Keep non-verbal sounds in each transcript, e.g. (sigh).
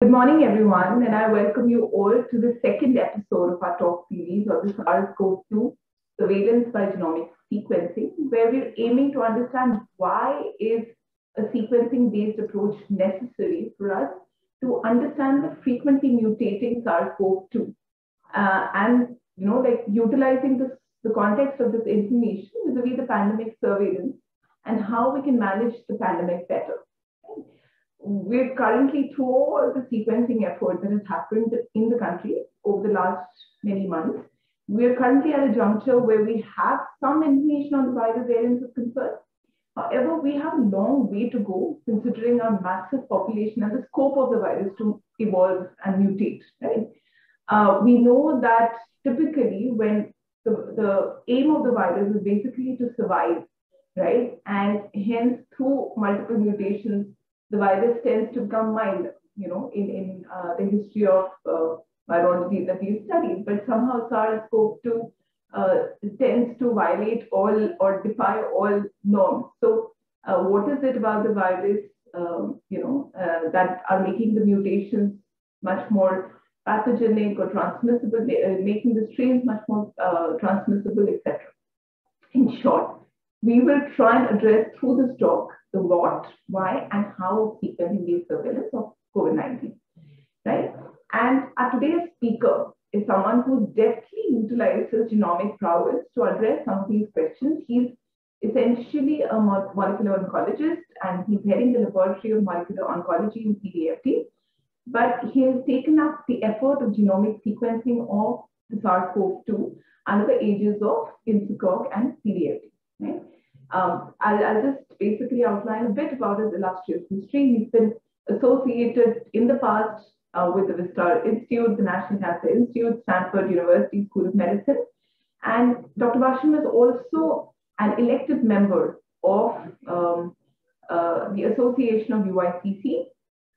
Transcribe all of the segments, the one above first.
Good morning, everyone, and I welcome you all to the second episode of our talk series of the SARS-CoV-2 surveillance by genomic sequencing, where we're aiming to understand why is a sequencing-based approach necessary for us to understand the frequently mutating SARS-CoV-2 uh, and you know like utilizing this, the context of this information vis-a-vis the pandemic surveillance and how we can manage the pandemic better. We're currently through all the sequencing effort that has happened in the country over the last many months. We're currently at a juncture where we have some information on the viral variants of concern. However, we have a long way to go considering our massive population and the scope of the virus to evolve and mutate, right? Uh, we know that typically when the, the aim of the virus is basically to survive right? And hence, through multiple mutations, the virus tends to become mild, you know, in, in uh, the history of uh, virology that we've studied. But somehow SARS-CoV-2 uh, tends to violate all or defy all norms. So uh, what is it about the virus, um, you know, uh, that are making the mutations much more pathogenic or transmissible, uh, making the strains much more transmissible, etc. In short, we will try and address through this talk the what, why, and how of sequencing-based surveillance of COVID-19, right? And our today's speaker is someone who deftly utilizes genomic prowess to address some of these questions. He's essentially a molecular oncologist, and he's heading the Laboratory of Molecular Oncology in CDFT. But he has taken up the effort of genomic sequencing of the SARS-CoV-2 under the aegis of INSACOG and CDFT. Right? Um, I'll, I'll, just basically outline a bit about his illustrious history. He's been associated in the past uh, with the Wistar Institute, the National Cancer Institute, Stanford University School of Medicine. And Dr. Basham is also an elected member of um, uh, the Association of UICC,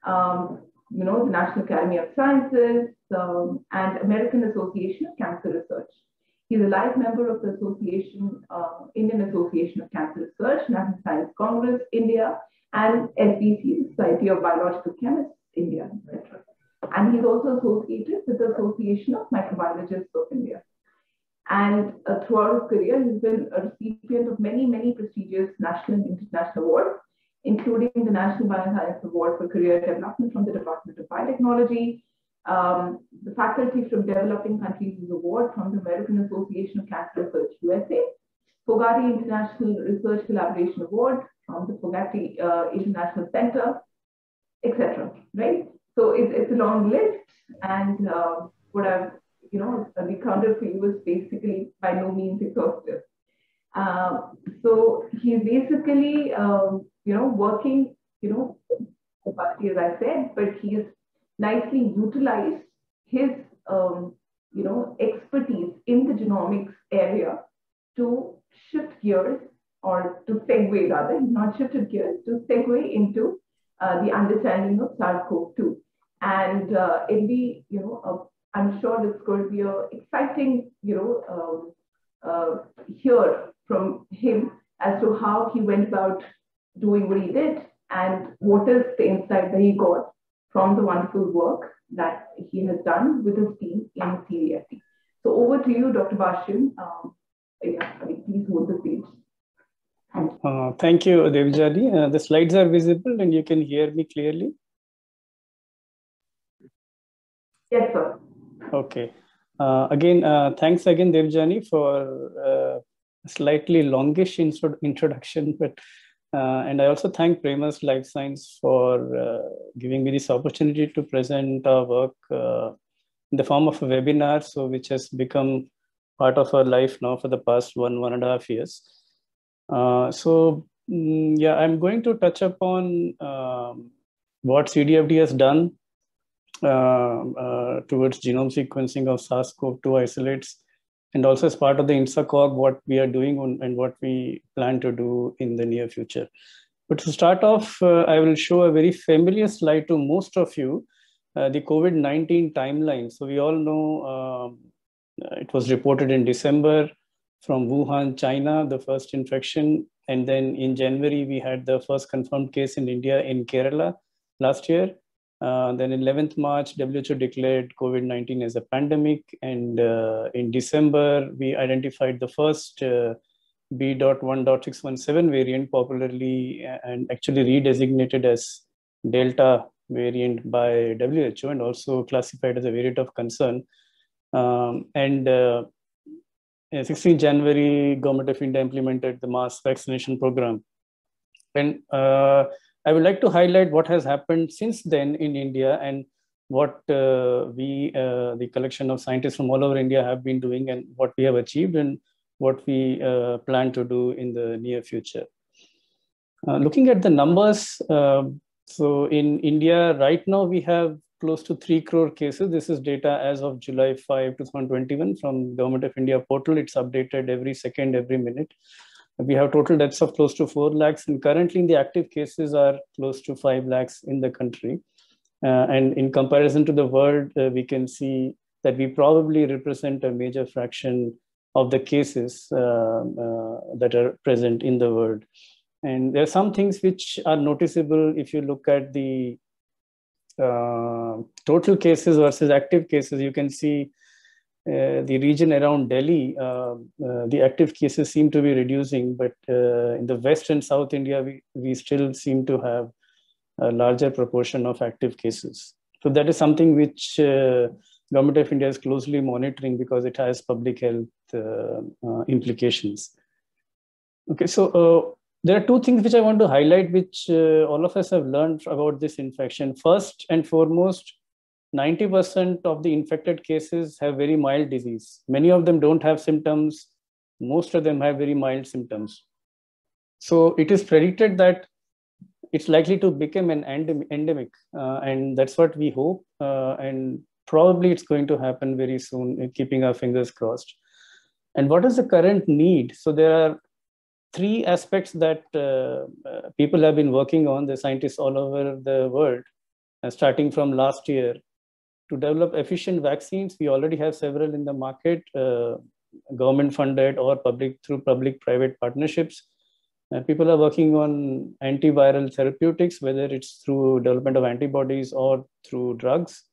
um, you know, the National Academy of Sciences, um, and American Association of Cancer Research. He's a life member of the Association, uh, Indian Association of Cancer Research, National Science Congress, India, and SBC, Society of Biological Chemists, India, etc. And he's also associated with the Association of Microbiologists of India. And uh, throughout his career, he's been a recipient of many, many prestigious national and international awards, including the National Bioscience Award for Career Development from the Department of Biotechnology, um, the faculty from developing countries is award from the American Association of Cancer Research USA, Fogarty International Research Collaboration Award from the Fogarty uh, International Center, etc. Right? So it's, it's a long list, and uh, what I've you know recounted for you is basically by no means exhaustive. Uh, so he's basically um, you know working you know as I said, but he is nicely utilize his um, you know expertise in the genomics area to shift gears or to segue rather, not shifted gears, to segue into uh, the understanding of SARS-CoV-2. And uh, it'll be, you know, I'm sure it's going to be a exciting, you know, um, uh, hear from him as to how he went about doing what he did and what is the insight that he got from the wonderful work that he has done with his team in CDFT. So over to you, Dr. Basham. Um, yeah, please hold the stage. Thank you, uh, thank you Devjani. Uh, the slides are visible and you can hear me clearly. Yes, sir. Okay. Uh, again, uh, thanks again, Devjani, for uh, slightly longish introduction, but uh, and I also thank Premas Life Science for uh, giving me this opportunity to present our work uh, in the form of a webinar, so which has become part of our life now for the past one, one and a half years. Uh, so mm, yeah, I'm going to touch upon um, what CDFT has done uh, uh, towards genome sequencing of SARS-CoV-2 isolates and also as part of the INSACOG, what we are doing on, and what we plan to do in the near future. But to start off, uh, I will show a very familiar slide to most of you, uh, the COVID-19 timeline. So we all know um, it was reported in December from Wuhan, China, the first infection. And then in January, we had the first confirmed case in India in Kerala last year. Uh, then 11th March, WHO declared COVID-19 as a pandemic. And uh, in December, we identified the first uh, B.1.617 variant, popularly and actually redesignated as Delta variant by WHO and also classified as a variant of concern. Um, and uh, 16 January, Government of India implemented the mass vaccination program. And uh, I would like to highlight what has happened since then in India and what uh, we, uh, the collection of scientists from all over India have been doing and what we have achieved and what we uh, plan to do in the near future. Uh, looking at the numbers, um, so in India, right now we have close to 3 crore cases. This is data as of July 5, 2021 from Government of India portal. It's updated every second, every minute. We have total deaths of close to 4 lakhs and currently the active cases are close to 5 lakhs in the country. Uh, and in comparison to the world, uh, we can see that we probably represent a major fraction of the cases uh, uh that are present in the world. And there are some things which are noticeable if you look at the uh, total cases versus active cases. You can see uh, the region around Delhi, uh, uh, the active cases seem to be reducing, but uh, in the West and South India, we, we still seem to have a larger proportion of active cases. So that is something which uh, Government of India is closely monitoring because it has public health implications. Okay, so there are two things which I want to highlight, which all of us have learned about this infection. First and foremost, 90% of the infected cases have very mild disease. Many of them don't have symptoms. Most of them have very mild symptoms. So it is predicted that it's likely to become an endemic. Uh, and that's what we hope. Uh, and probably it's going to happen very soon, uh, keeping our fingers crossed. And what is the current need? So there are three aspects that uh, uh people have been working on, the scientists all over the world, uh, starting from last year to develop efficient vaccines, we already have several in the market, uh, government funded or public through public-private partnerships. Uh, people are working on antiviral therapeutics, whether it's through development of antibodies or through drugs.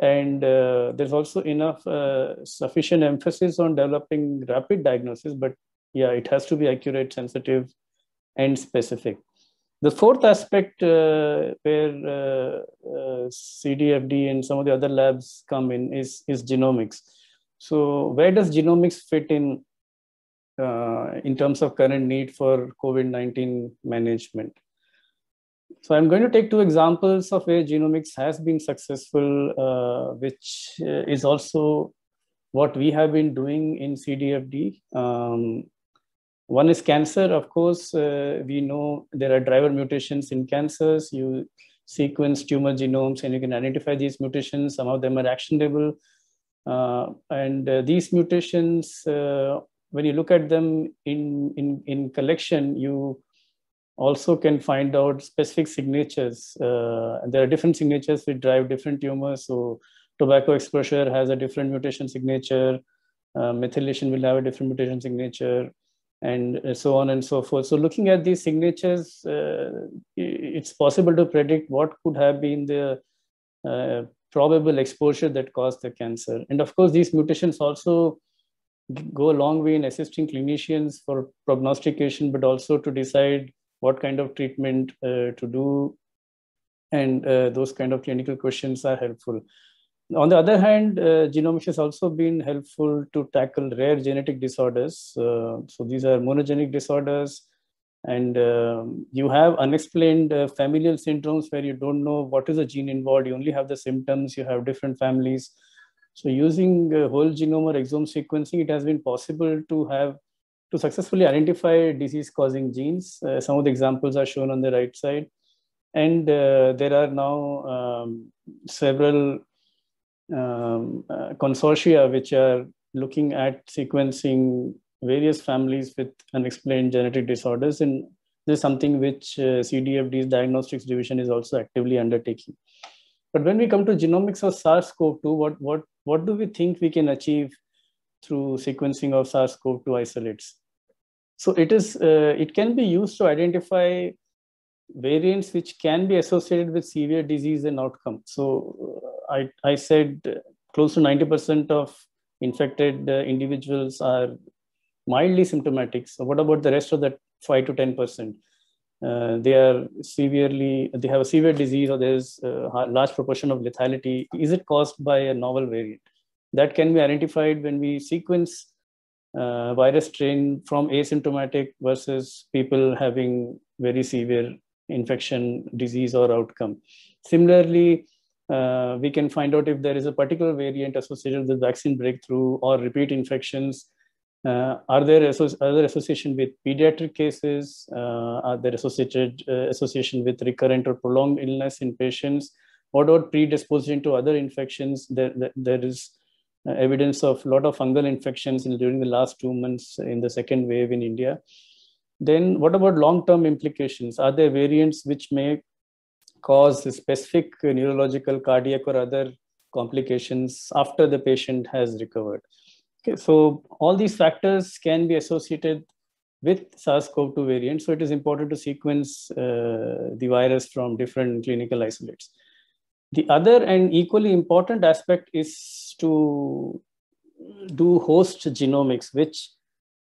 And uh, there's also enough uh, sufficient emphasis on developing rapid diagnosis, but yeah, it has to be accurate, sensitive, and specific. The fourth aspect uh, where uh, uh, CDFD and some of the other labs come in is, is genomics. So where does genomics fit in uh, in terms of current need for COVID-19 management? So I'm going to take two examples of where genomics has been successful, uh, which is also what we have been doing in CDFD. Um, one is cancer, of course. Uh, we know there are driver mutations in cancers. You sequence tumor genomes and you can identify these mutations. Some of them are actionable. Uh, and uh, these mutations, uh, when you look at them in, in, in collection, you also can find out specific signatures. Uh, there are different signatures which drive different tumors. So tobacco exposure has a different mutation signature. Uh, methylation will have a different mutation signature and so on and so forth. So looking at these signatures, uh, it's possible to predict what could have been the uh, probable exposure that caused the cancer. And of course, these mutations also go a long way in assisting clinicians for prognostication, but also to decide what kind of treatment uh, to do. And uh, those kind of clinical questions are helpful. On the other hand, uh, genomics has also been helpful to tackle rare genetic disorders. Uh, so these are monogenic disorders, and um, you have unexplained uh, familial syndromes where you don't know what is the gene involved. You only have the symptoms. You have different families. So using uh, whole genome or exome sequencing, it has been possible to have to successfully identify disease-causing genes. Uh, some of the examples are shown on the right side, and uh, there are now um, several um, uh, consortia which are looking at sequencing various families with unexplained genetic disorders. And this is something which uh, CDFD's diagnostics division is also actively undertaking. But when we come to genomics of SARS-CoV-2, what, what, what do we think we can achieve through sequencing of SARS-CoV-2 isolates? So it is, uh, it can be used to identify variants which can be associated with severe disease and outcome. So uh, I, I said close to 90% of infected uh, individuals are mildly symptomatic. So what about the rest of that 5 to 10%? Uh, they are severely, they have a severe disease or there's a large proportion of lethality. Is it caused by a novel variant? That can be identified when we sequence uh, virus strain from asymptomatic versus people having very severe infection, disease, or outcome. Similarly, uh, we can find out if there is a particular variant associated with vaccine breakthrough or repeat infections. Uh, are there other association with pediatric cases? Uh, are there associated uh, association with recurrent or prolonged illness in patients? What about predisposition to other infections? There, there, there is uh, evidence of a lot of fungal infections in, during the last two months in the second wave in India. Then what about long-term implications? Are there variants which may cause specific neurological, cardiac or other complications after the patient has recovered? Okay, so all these factors can be associated with SARS-CoV-2 variants. So it is important to sequence uh, the virus from different clinical isolates. The other and equally important aspect is to do host genomics, which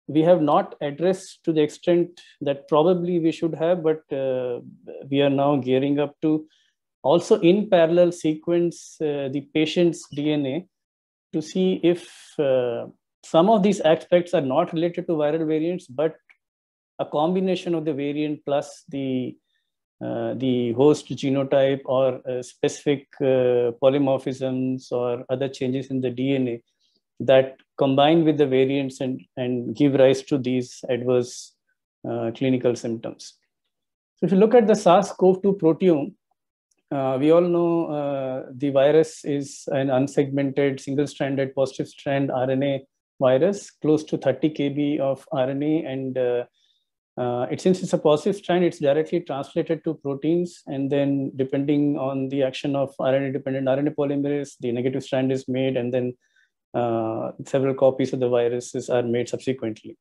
we have not addressed to the extent that probably we should have, but uh, we are now gearing up to also in parallel sequence uh, the patient's DNA to see if uh, some of these aspects are not related to viral variants, but a combination of the variant plus the uh, the host genotype or uh, specific uh, polymorphisms or other changes in the DNA that combine with the variants and, and give rise to these adverse uh, clinical symptoms. So if you look at the SARS-CoV-2 proteome, uh, we all know uh, the virus is an unsegmented single-stranded positive strand RNA virus, close to 30 kb of RNA. And uh, uh, it, since it's a positive strand, it's directly translated to proteins. And then depending on the action of RNA-dependent RNA polymerase, the negative strand is made and then several copies of the viruses are made subsequently.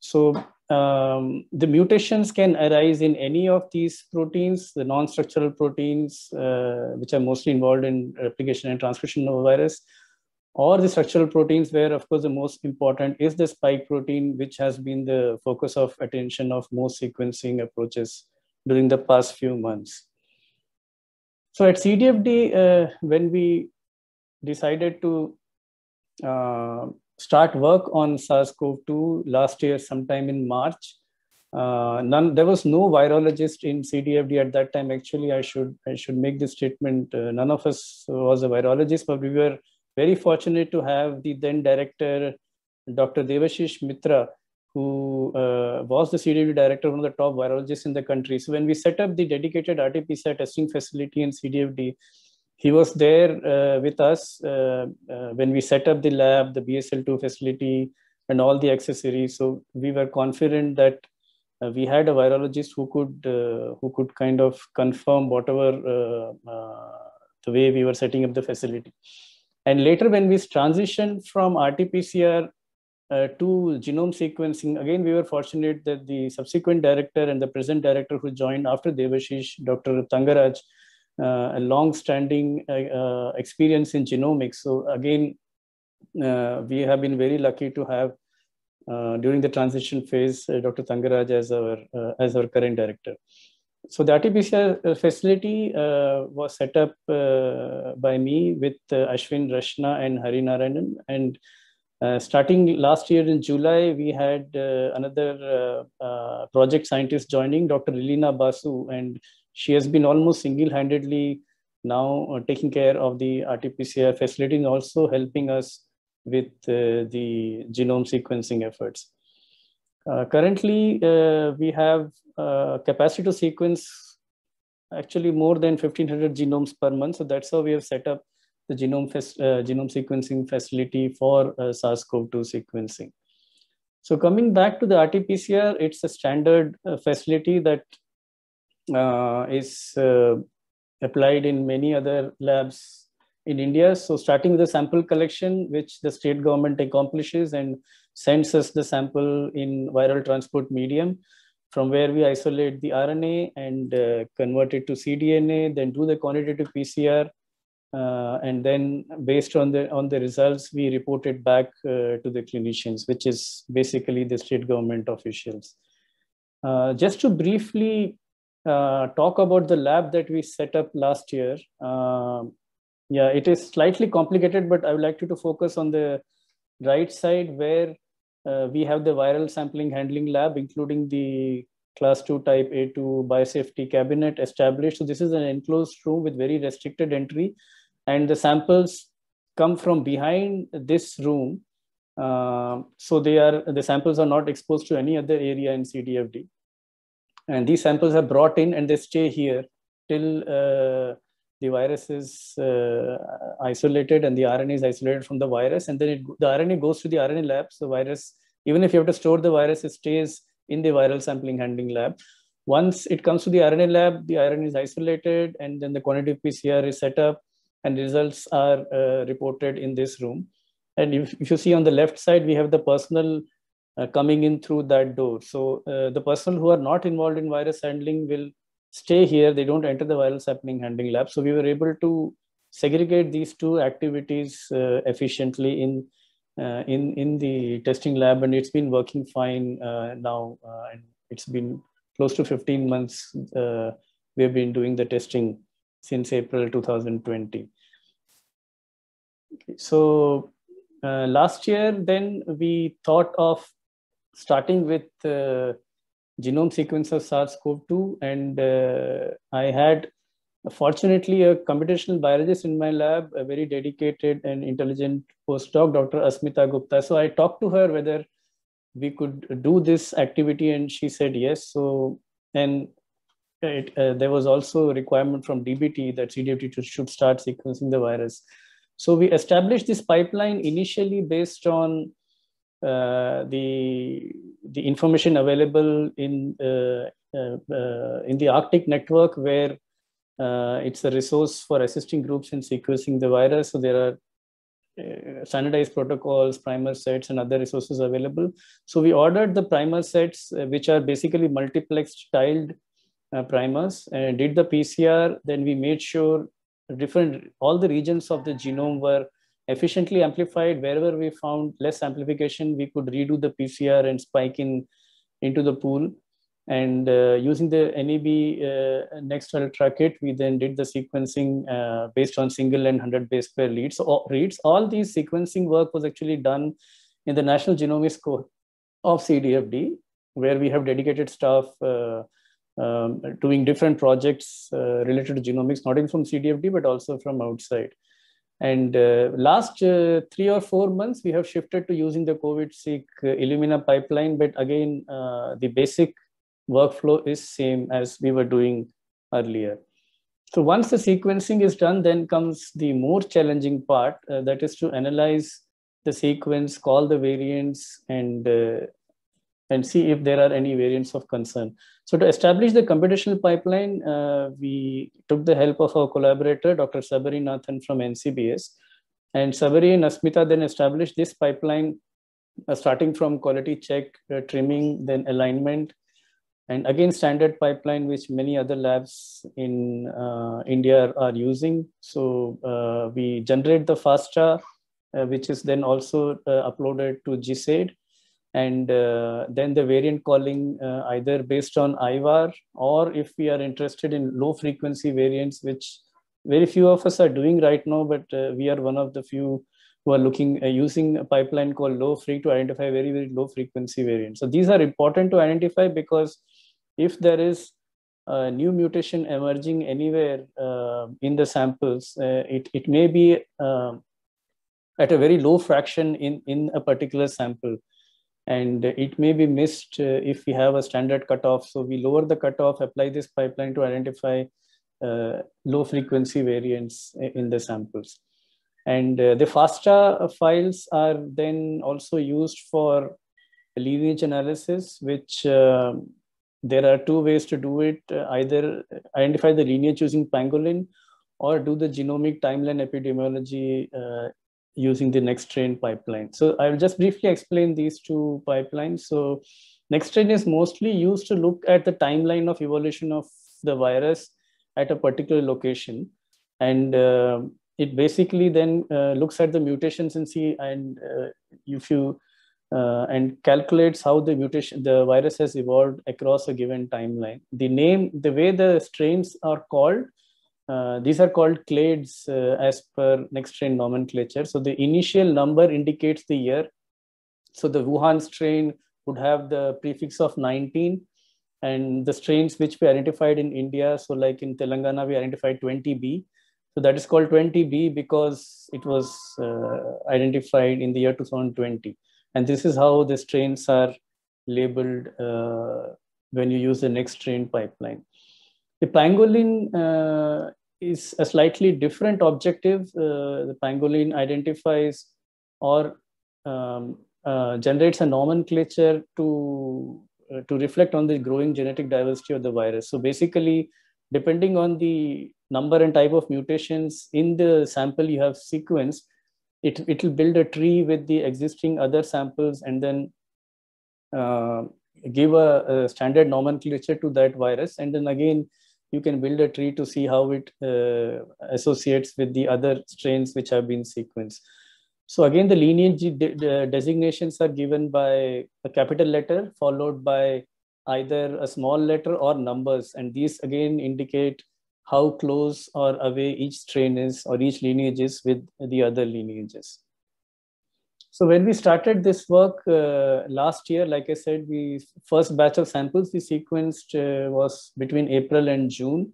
So um, the mutations can arise in any of these proteins, the non-structural proteins, uh, which are mostly involved in replication and transcription of a virus, or the structural proteins where, of course, the most important is the spike protein, which has been the focus of attention of most sequencing approaches during the past few months. So at CDFD, uh, when we decided to uh, start work on SARS-CoV-2 last year, sometime in March. Uh, none, there was no virologist in CDFD at that time. Actually, I should I should make this statement. Uh, none of us was a virologist, but we were very fortunate to have the then director, Dr. Devashish Mitra, who uh, was the CDFD director, one of the top virologists in the country. So when we set up the dedicated RT-PCR testing facility in CDFD, he was there uh, with us uh, uh, when we set up the lab, the BSL2 facility, and all the accessories. So we were confident that uh, we had a virologist who could uh, who could kind of confirm whatever uh, the way we were setting up the facility. And later, when we transitioned from RT-PCR to genome sequencing, again we were fortunate that the subsequent director and the present director who joined after Devashish, Dr. Tangaraj, a long-standing uh, uh, experience in genomics. So again, we have been very lucky to have during the transition phase Dr. Tangaraj as our as our current director. So the RT-PCR facility was set up by me with Ashwin Rashna and Hari Narayanan and uh, starting last year in July, we had uh, another uh, project scientist joining, Dr. Lilina Basu, and she has been almost single-handedly now uh, taking care of the RT-PCR facility and also helping us with uh, the genome sequencing efforts. Uh, currently, uh, we have uh, capacity to sequence actually more than 1500 genomes per month. So that's how we have set up the genome, uh, genome sequencing facility for SARS-CoV-2 sequencing. So coming back to the RT-PCR, it's a standard facility that is uh, applied in many other labs in India. So starting with the sample collection, which the state government accomplishes and sends us the sample in viral transport medium. from where we isolate the RNA and uh, convert it to cDNA, then do the quantitative PCR, uh, and then based on the on the results, we report it back uh, to the clinicians, which is basically the state government officials. Uh, just to briefly uh, talk about the lab that we set up last year. Uh, yeah, it is slightly complicated, but I would like you to focus on the right side where uh, we have the viral sampling handling lab, including the class 2 type A2 biosafety cabinet established. So this is an enclosed room with very restricted entry and the samples come from behind this room. Uh, so they are the samples are not exposed to any other area in CDFD. And these samples are brought in and they stay here till uh, the virus is uh, isolated and the RNA is isolated from the virus. And then it, the RNA goes to the RNA lab. So virus, even if you have to store the virus, it stays in the viral sampling handling lab. Once it comes to the RNA lab, the RNA is isolated and then the quantitative PCR is set up and results are uh, reported in this room. And if, if you see on the left side, we have the personal coming in through that door. So uh, the personnel who are not involved in virus handling will stay here. They don't enter the virus sampling handling lab. So we were able to segregate these two activities uh, efficiently in uh, in in the testing lab, and it's been working fine uh, now. and it's been close to 15 months. we've been doing the testing since April 2020. Okay, so uh, last year, then we thought of starting with uh, genome sequence of SARS-CoV-2, and uh, I had fortunately a computational biologist in my lab, a very dedicated and intelligent postdoc, Dr. Asmita Gupta. So I talked to her whether we could do this activity, and she said yes. So and it, uh, there was also a requirement from DBT that CDFD should start sequencing the virus. So we established this pipeline initially based on the the information available in uh, uh, uh in the Arctic network, where uh, it's a resource for assisting groups in sequencing the virus. So there are standardized protocols, primer sets, and other resources available. So we ordered the primer sets, which are basically multiplexed tiled uh, primers and did the PCR. Then we made sure different all the regions of the genome were efficiently amplified. Wherever we found less amplification, we could redo the PCR and spike in into the pool. And uh, using the NEB uh, Next Ultra kit, we then did the sequencing uh, based on single and 100 base pair leads. So, reads. All these sequencing work was actually done in the National Genomics Core of CDFD, where we have dedicated staff uh, um, doing different projects uh, related to genomics, not even from CDFD, but also from outside. And uh, last uh, three or four months, we have shifted to using the COVID-seq uh, Illumina pipeline, but again, uh, the basic workflow is same as we were doing earlier. So once the sequencing is done, then comes the more challenging part, uh, that is to analyze the sequence, call the variants, and and see if there are any variants of concern. So to establish the computational pipeline, uh, we took the help of our collaborator, Dr. Sabari Nathan from NCBS. And Sabari and Asmita then established this pipeline uh, starting from quality check, uh, trimming, then alignment, and again standard pipeline which many other labs in uh, India are using. So uh, we generate the FASTA, uh, which is then also uploaded to GISAID and uh, then the variant calling uh, either based on IVAR or if we are interested in low frequency variants, which very few of us are doing right now, but uh, we are one of the few who are looking uh, using a pipeline called low free to identify very, very low frequency variants. So these are important to identify because if there is a new mutation emerging anywhere uh, in the samples, uh, it, it may be at a very low fraction in, in a particular sample and it may be missed uh, if we have a standard cutoff. So we lower the cutoff, apply this pipeline to identify uh, low frequency variants in the samples. And uh, the FASTA files are then also used for lineage analysis, which uh, there are two ways to do it. Either identify the lineage using pangolin or do the genomic timeline epidemiology using the next train pipeline. So I will just briefly explain these two pipelines. So Nextstrain is mostly used to look at the timeline of evolution of the virus at a particular location. And uh, it basically then uh, looks at the mutations and see, and uh, if you, uh, and calculates how the mutation, the virus has evolved across a given timeline. The name, the way the strains are called, uh, these are called clades uh, as per Nextstrain nomenclature. So the initial number indicates the year. So the Wuhan strain would have the prefix of 19 and the strains which we identified in India. So like in Telangana, we identified 20B. So that is called 20B because it was uh, identified in the year 2020. And this is how the strains are labeled uh, when you use the Nextstrain pipeline. The pangolin uh, is a slightly different objective. Uh, the pangolin identifies or um, uh, generates a nomenclature to uh, to reflect on the growing genetic diversity of the virus. So basically, depending on the number and type of mutations in the sample you have sequenced, it it will build a tree with the existing other samples and then uh, give a, a, standard nomenclature to that virus, and then again you can build a tree to see how it uh, associates with the other strains which have been sequenced. So again, the lineage de designations are given by a capital letter followed by either a small letter or numbers. And these again indicate how close or away each strain is or each lineage is with the other lineages. So when we started this work uh, last year, like I said, we first batch of samples we sequenced uh, was between April and June.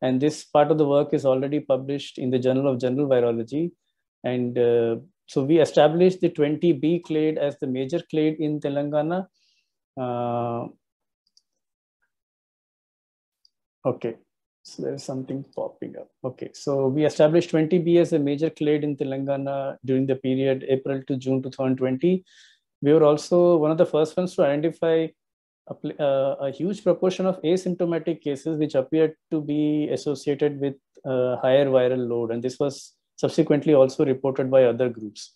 And this part of the work is already published in the Journal of General Virology. And uh, so we established the 20B clade as the major clade in Telangana. Uh, okay, so there's something popping up. Okay, so we established 20B as a major clade in Telangana during the period April to June 2020. We were also one of the first ones to identify a, uh, a huge proportion of asymptomatic cases which appeared to be associated with uh, higher viral load. And this was subsequently also reported by other groups.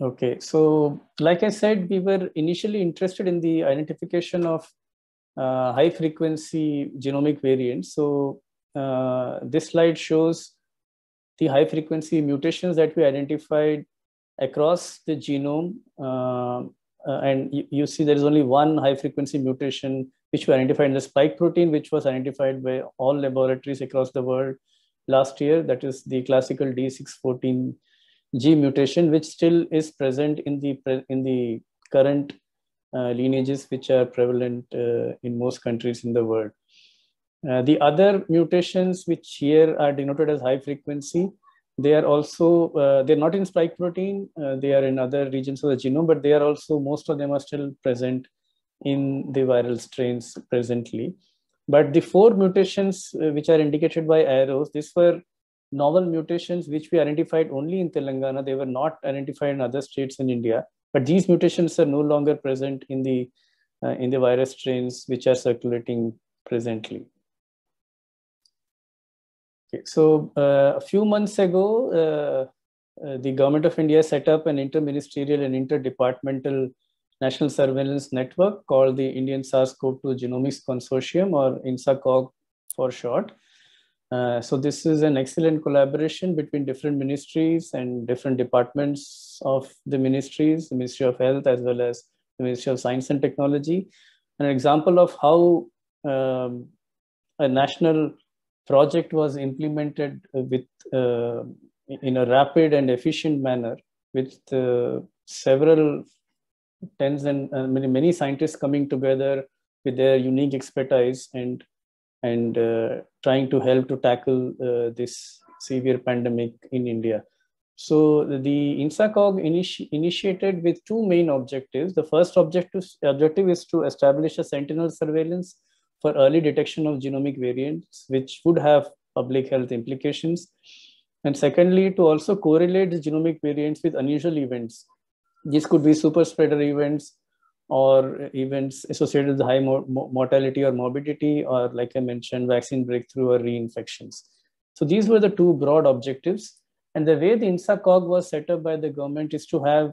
Okay, so like I said, we were initially interested in the identification of uh, high frequency genomic variants. So uh, this slide shows the high frequency mutations that we identified across the genome. Uh, uh and you, you, see there is only one high frequency mutation which we identified in the spike protein, which was identified by all laboratories across the world last year. That is the classical D614G mutation, which still is present in the, in the current lineages which are prevalent uh, in most countries in the world. Uh, the other mutations which here are denoted as high frequency, they are also, uh, they're not in spike protein, uh, they are in other regions of the genome, but they are also, most of them are still present in the viral strains presently. But the four mutations uh, which are indicated by arrows, these were novel mutations which we identified only in Telangana. They were not identified in other states in India. But these mutations are no longer present in the, uh, in the virus strains which are circulating presently. Okay, so uh, a few months ago, uh, uh, the government of India set up an interministerial and interdepartmental national surveillance network called the Indian SARS-CoV-2 Genomics Consortium or INSACOG for short. Uh, so this is an excellent collaboration between different ministries and different departments of the ministries, the Ministry of Health as well as the Ministry of Science and Technology. An example of how um, a national project was implemented with uh, in a rapid and efficient manner with uh, several tens and uh, many, many scientists coming together with their unique expertise and and uh, trying to help to tackle uh, this severe pandemic in India. So the INSACOG initi initiated with two main objectives. The first objective, objective is to establish a sentinel surveillance for early detection of genomic variants, which would have public health implications. And secondly, to also correlate the genomic variants with unusual events these could be super spreader events or events associated with high mortality or morbidity, or like I mentioned, vaccine breakthrough or reinfections. So these were the two broad objectives. And the way the INSACOG was set up by the government is to have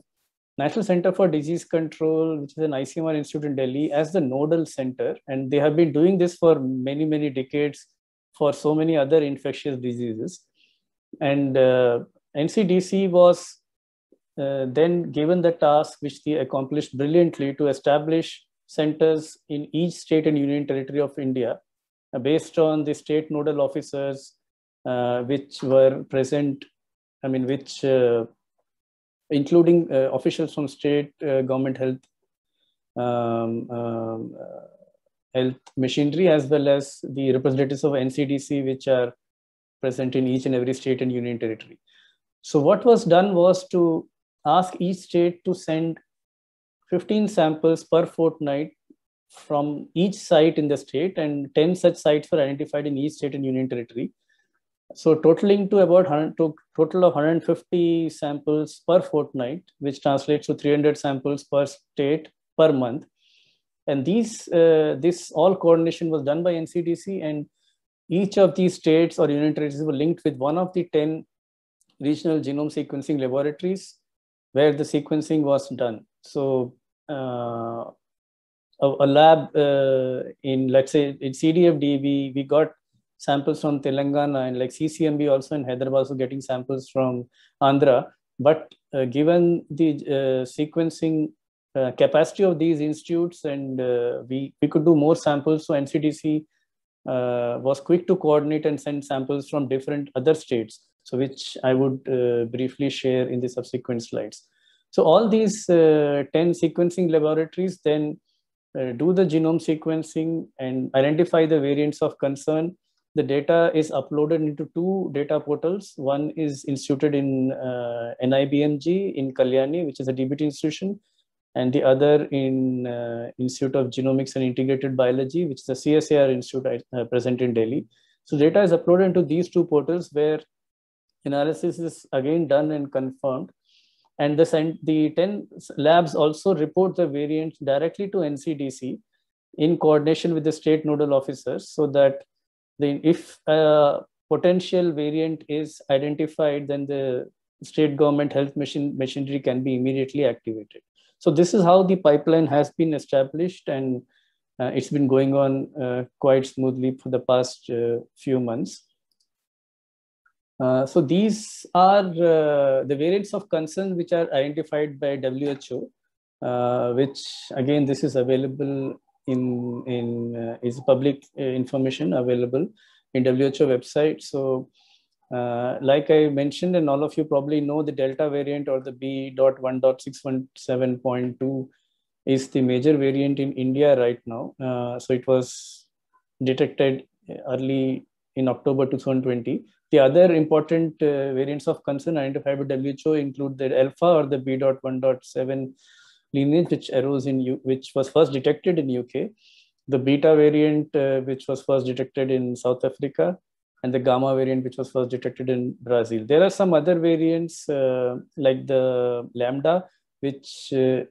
National Center for Disease Control, which is an ICMR institute in Delhi, as the nodal center. And they have been doing this for many, many decades for so many other infectious diseases. And uh, NCDC was then given the task, which they accomplished brilliantly, to establish centers in each state and union territory of India uh, based on the state nodal officers uh, which were present, I mean, which uh, including uh, officials from state uh, government health um, um, health machinery as well as the representatives of NCDC, which are present in each and every state and union territory. So what was done was to ask each state to send 15 samples per fortnight from each site in the state and 10 such sites were identified in each state and union territory. So totaling to about 100, to total of 150 samples per fortnight, which translates to 300 samples per state per month. And these, uh, this all coordination was done by NCDC and each of these states or union territories were linked with one of the 10 regional genome sequencing laboratories where the sequencing was done. So uh, a, a, lab uh, in, let's say in CDFD, we, we got samples from Telangana and like CCMB also in Hyderabad also getting samples from Andhra. But uh, given the uh, sequencing uh, capacity of these institutes and uh, we, we could do more samples, so NCDC was quick to coordinate and send samples from different other states so which I would uh, briefly share in the subsequent slides. So all these uh, 10 sequencing laboratories then uh, do the genome sequencing and identify the variants of concern. The data is uploaded into two data portals. One is instituted in uh, NIBMG in Kalyani, which is a DBT institution, and the other in uh, Institute of Genomics and Integrated Biology, which is the CSIR institute uh, present in Delhi. So data is uploaded into these two portals where analysis is again done and confirmed. And the, the 10 labs also report the variants directly to NCDC in coordination with the state nodal officers so that the, if a potential variant is identified, then the state government health machine, machinery can be immediately activated. So this is how the pipeline has been established and uh, it's been going on uh, quite smoothly for the past uh, few months. Uh, so these are uh, the variants of concern which are identified by WHO, uh, which again, this is available in, in is public information available in WHO website. So like I mentioned, and all of you probably know the Delta variant or the B.1.617.2 is the major variant in India right now. so it was detected early in October 2020 the other important uh, variants of concern identified by WHO include the alpha or the B.1.7 lineage, which arose in U which was first detected in UK, the beta variant, uh, which was first detected in South Africa, and the gamma variant, which was first detected in Brazil. There are some other variants uh, like the lambda, which uh,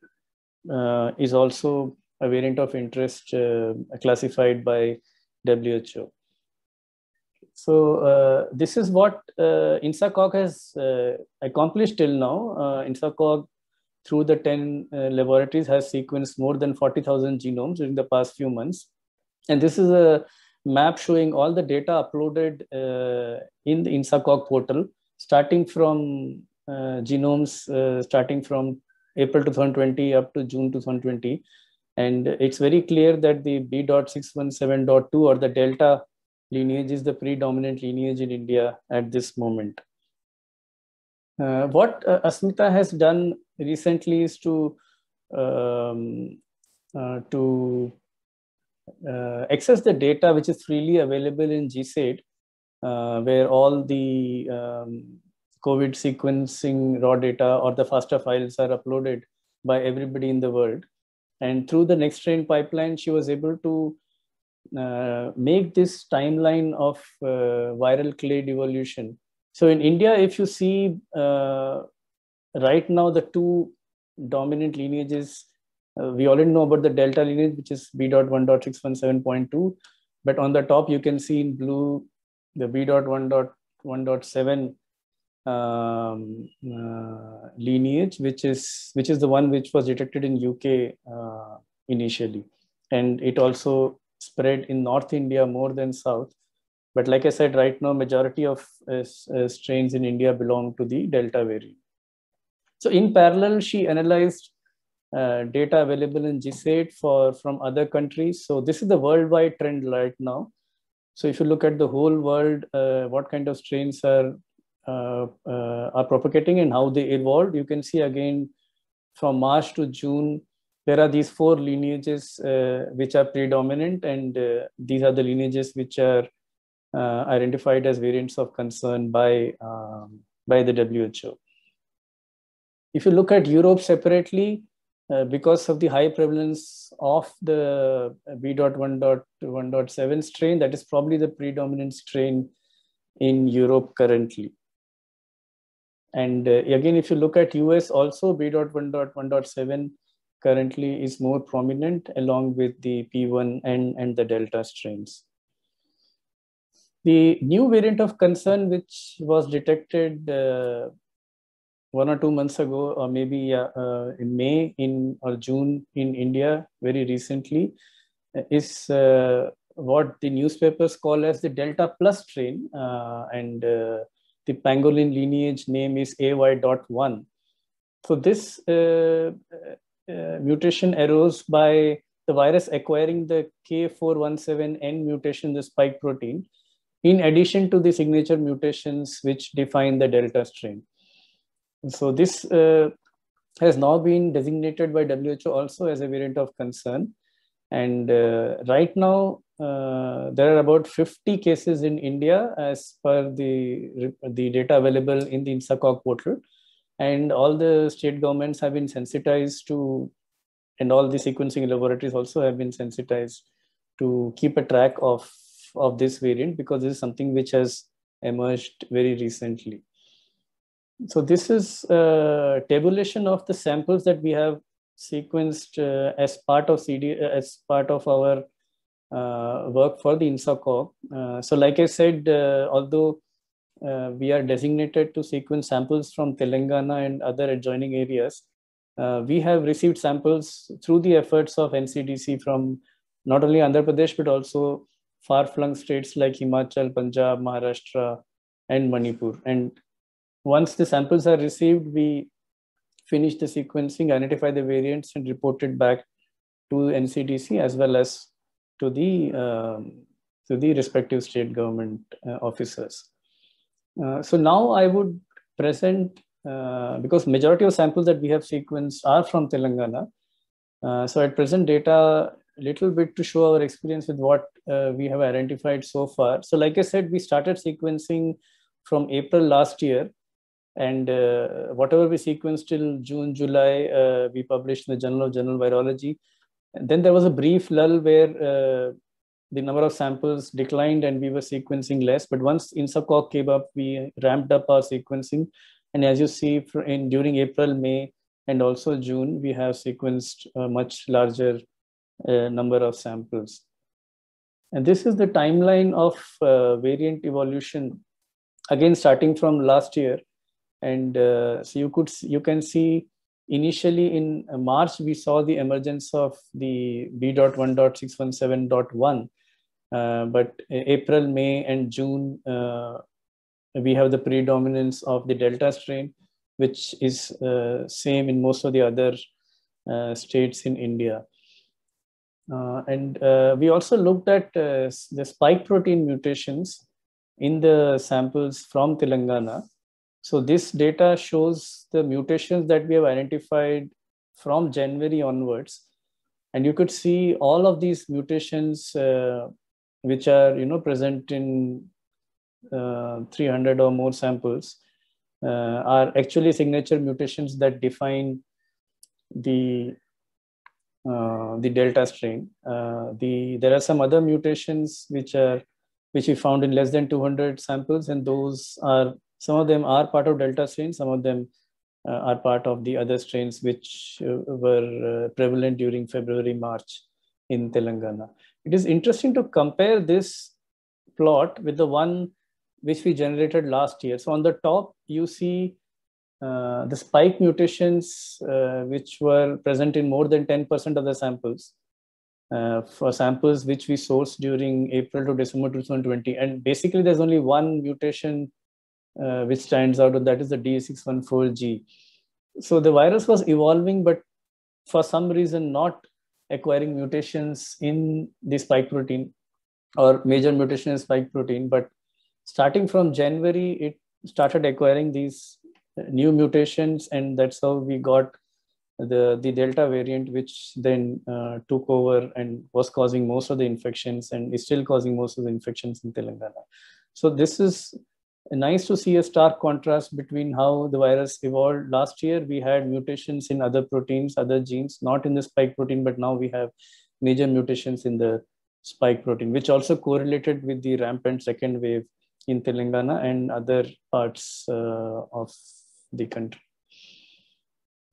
uh, is also a variant of interest uh, classified by WHO. So uh, this is what INSACOG has accomplished till now. Uh, INSACOG, through the 10 uh, laboratories, has sequenced more than 40,000 genomes during the past few months. And this is a map showing all the data uploaded uh, in the INSACOG portal, starting from uh, genomes, starting from April 2020 up to June 2020. And it's very clear that the B.617.2 or the Delta lineage is the predominant lineage in India at this moment. Uh, what uh, Asmita has done recently is to um, uh, to uh, access the data which is freely available in GSAID, uh, where all the um, COVID sequencing raw data or the FASTA files are uploaded by everybody in the world. And through the Nextstrain pipeline, she was able to uh, make this timeline of uh, viral clade evolution. So in India, if you see uh, right now, the two dominant lineages, uh, we already know about the delta lineage, which is B.1.617.2. But on the top, you can see in blue the B.1.1.7 um, uh, lineage, which is which is the one which was detected in UK uh, initially, and it also spread in North India more than South. But like I said, right now majority of uh, uh strains in India belong to the Delta variant. So in parallel, she analyzed uh, data available in GISAID for from other countries. So this is the worldwide trend right now. So if you look at the whole world, uh, what kind of strains are uh, uh, are propagating and how they evolved, you can see again from March to June, there are these four lineages uh, which are predominant, and these are the lineages which are identified as variants of concern by um, by the WHO. If you look at Europe separately, uh, because of the high prevalence of the B.1.1.7 strain, that is probably the predominant strain in Europe currently. And uh, again, if you look at US also, B.1.1.7 currently is more prominent along with the P1 and, and the Delta strains. The new variant of concern, which was detected uh, one or two months ago, or maybe uh, in May in or June in India, very recently, uh, is uh, what the newspapers call as the Delta plus strain, and the pangolin lineage name is AY.1. So this mutation arose by the virus acquiring the K417N mutation, the spike protein, in addition to the signature mutations which define the Delta strain. So this uh, has now been designated by WHO also as a variant of concern. And uh, right now, uh, there are about 50 cases in India as per the, the data available in the INSACOG portal. And all the state governments have been sensitized to, and all the sequencing laboratories also have been sensitized to keep a track of, of this variant because this is something which has emerged very recently. So this is a tabulation of the samples that we have sequenced uh, as part of CD, uh, as part of our uh, work for the INSACOG. Uh, so like I said, uh, although uh, we are designated to sequence samples from Telangana and other adjoining areas, we have received samples through the efforts of NCDC from not only Andhra Pradesh, but also far-flung states like Himachal, Punjab, Maharashtra, and Manipur. And once the samples are received, we finish the sequencing, identify the variants, and report it back to NCDC as well as to the um, to the respective state government uh, officers. Uh, so now I would present uh, because majority of samples that we have sequenced are from Telangana. Uh, so at present data a little bit to show our experience with what uh, we have identified so far. So like I said, we started sequencing from April last year and uh, whatever we sequenced till June, July, uh, we published in the Journal of General Virology. And then there was a brief lull where uh, the number of samples declined and we were sequencing less. But once INSACOG came up, we ramped up our sequencing. And as you see, in during April, May, and also June, we have sequenced a much larger uh, number of samples. And this is the timeline of uh, variant evolution, again starting from last year and uh, so you could you can see initially in march we saw the emergence of the b.1.617.1 uh, but april may and june uh, we have the predominance of the delta strain which is uh, same in most of the other uh, states in india. Uh, and we also looked at the spike protein mutations in the samples from telangana so this data shows the mutations that we have identified from January onwards. And you could see all of these mutations uh, which are you know, present in uh, 300 or more samples uh, are actually signature mutations that define the uh, the delta strain. Uh, the there are some other mutations which are which we found in less than 200 samples, and those are some of them are part of Delta strain, some of them uh, are part of the other strains which uh, were uh, prevalent during February, March in Telangana. It is interesting to compare this plot with the one which we generated last year. So on the top, you see uh, the spike mutations, uh, which were present in more than 10% of the samples. Uh, for samples which we sourced during April to December 2020. And basically, there's only one mutation uh, which stands out, that is the D614G. So the virus was evolving, but for some reason, not acquiring mutations in the spike protein or major mutation in spike protein. But starting from January, it started acquiring these new mutations, and that's how we got the, the Delta variant, which then uh, took over and was causing most of the infections and is still causing most of the infections in Telangana. So this is nice to see a stark contrast between how the virus evolved. Last year, we had mutations in other proteins, other genes, not in the spike protein, but now we have major mutations in the spike protein, which also correlated with the rampant second wave in Telangana and other parts uh, of the country.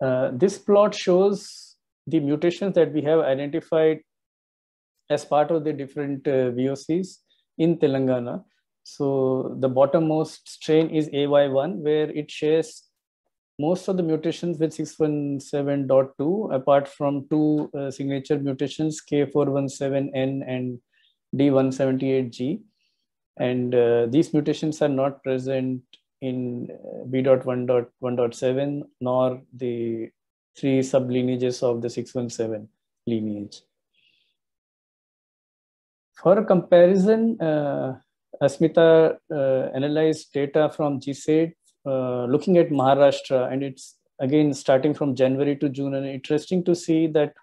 Uh, this plot shows the mutations that we have identified as part of the different uh, VOCs in Telangana. So the bottommost strain is AY1, where it shares most of the mutations with 617.2, apart from two uh, signature mutations, K417N and D178G. And uh, these mutations are not present in uh, B.1.1.7 nor the three sublineages of the 617 lineage. For comparison, uh, Asmita uh, analyzed data from GSAID uh, looking at Maharashtra, and it's again starting from January to June. And interesting to see that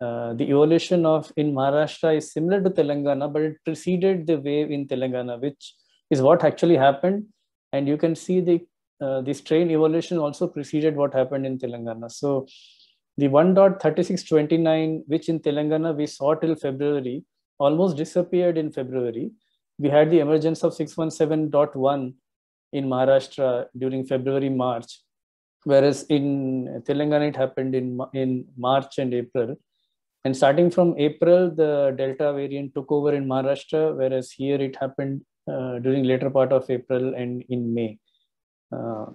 uh, the evolution of in Maharashtra is similar to Telangana, but it preceded the wave in Telangana, which is what actually happened and you can see the uh, the strain evolution also preceded what happened in Telangana. So the 1.3629, which in Telangana we saw till February, almost disappeared in February. We had the emergence of 617.1 in Maharashtra during February, March, whereas in Telangana it happened in, in March and April. And starting from April, the Delta variant took over in Maharashtra, whereas here it happened uh, during later part of April and in May. Uh,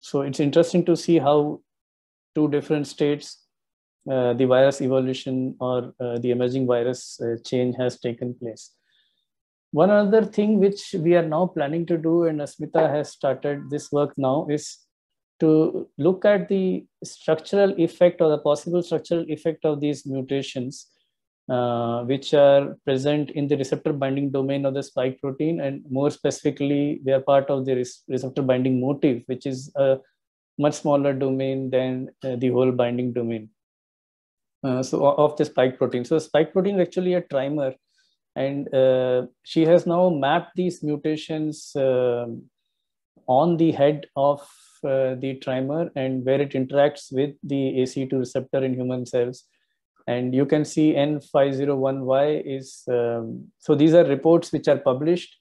so it's interesting to see how two different states, uh, the virus evolution or uh, the emerging virus uh, change has taken place. One other thing which we are now planning to do, and Asmita has started this work now, is to look at the structural effect or the possible structural effect of these mutations uh, which are present in the receptor binding domain of the spike protein. And more specifically, they are part of the receptor binding motif, which is a much smaller domain than uh, the whole binding domain. Uh, so of the spike protein. So spike protein is actually a trimer. And uh, she has now mapped these mutations um, on the head of uh, the trimer and where it interacts with the ACE2 receptor in human cells and you can see N501Y is, um, so these are reports which are published.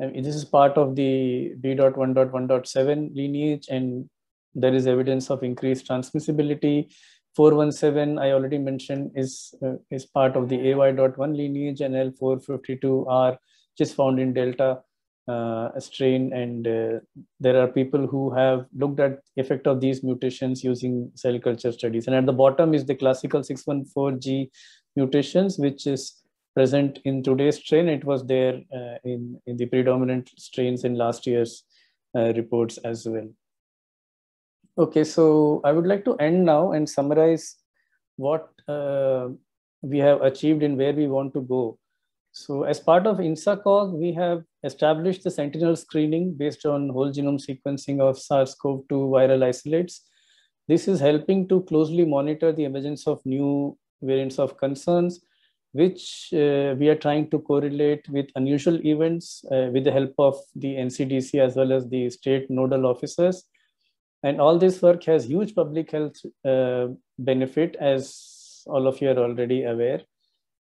And this is part of the B.1.1.7 lineage and there is evidence of increased transmissibility. 417, I already mentioned, is, uh, is part of the AY.1 lineage and L452R, which is found in Delta uh, strain. And uh, there are people who have looked at effect of these mutations using cell culture studies. And at the bottom is the classical 614g mutations which is present in today's strain. It was there uh, in in the predominant strains in last year's uh, reports as well okay so i would like to end now and summarize what uh, we have achieved and where we want to go so as part of INSACOG, we have established the Sentinel screening based on whole genome sequencing of SARS-CoV-2 viral isolates. This is helping to closely monitor the emergence of new variants of concerns, which uh, we are trying to correlate with unusual events uh, with the help of the NCDC as well as the state nodal officers. And all this work has huge public health uh, benefit, as all of you are already aware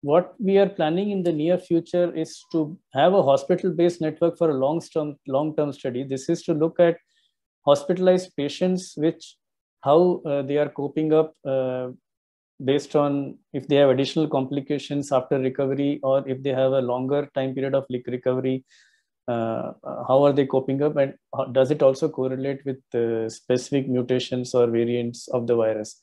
what we are planning in the near future is to have a hospital-based network for a long-term long-term study. This is to look at hospitalized patients, which how uh, they are coping up uh, based on if they have additional complications after recovery or if they have a longer time period of recovery uh, how are they coping up? And does it also correlate with uh, specific mutations or variants of the virus?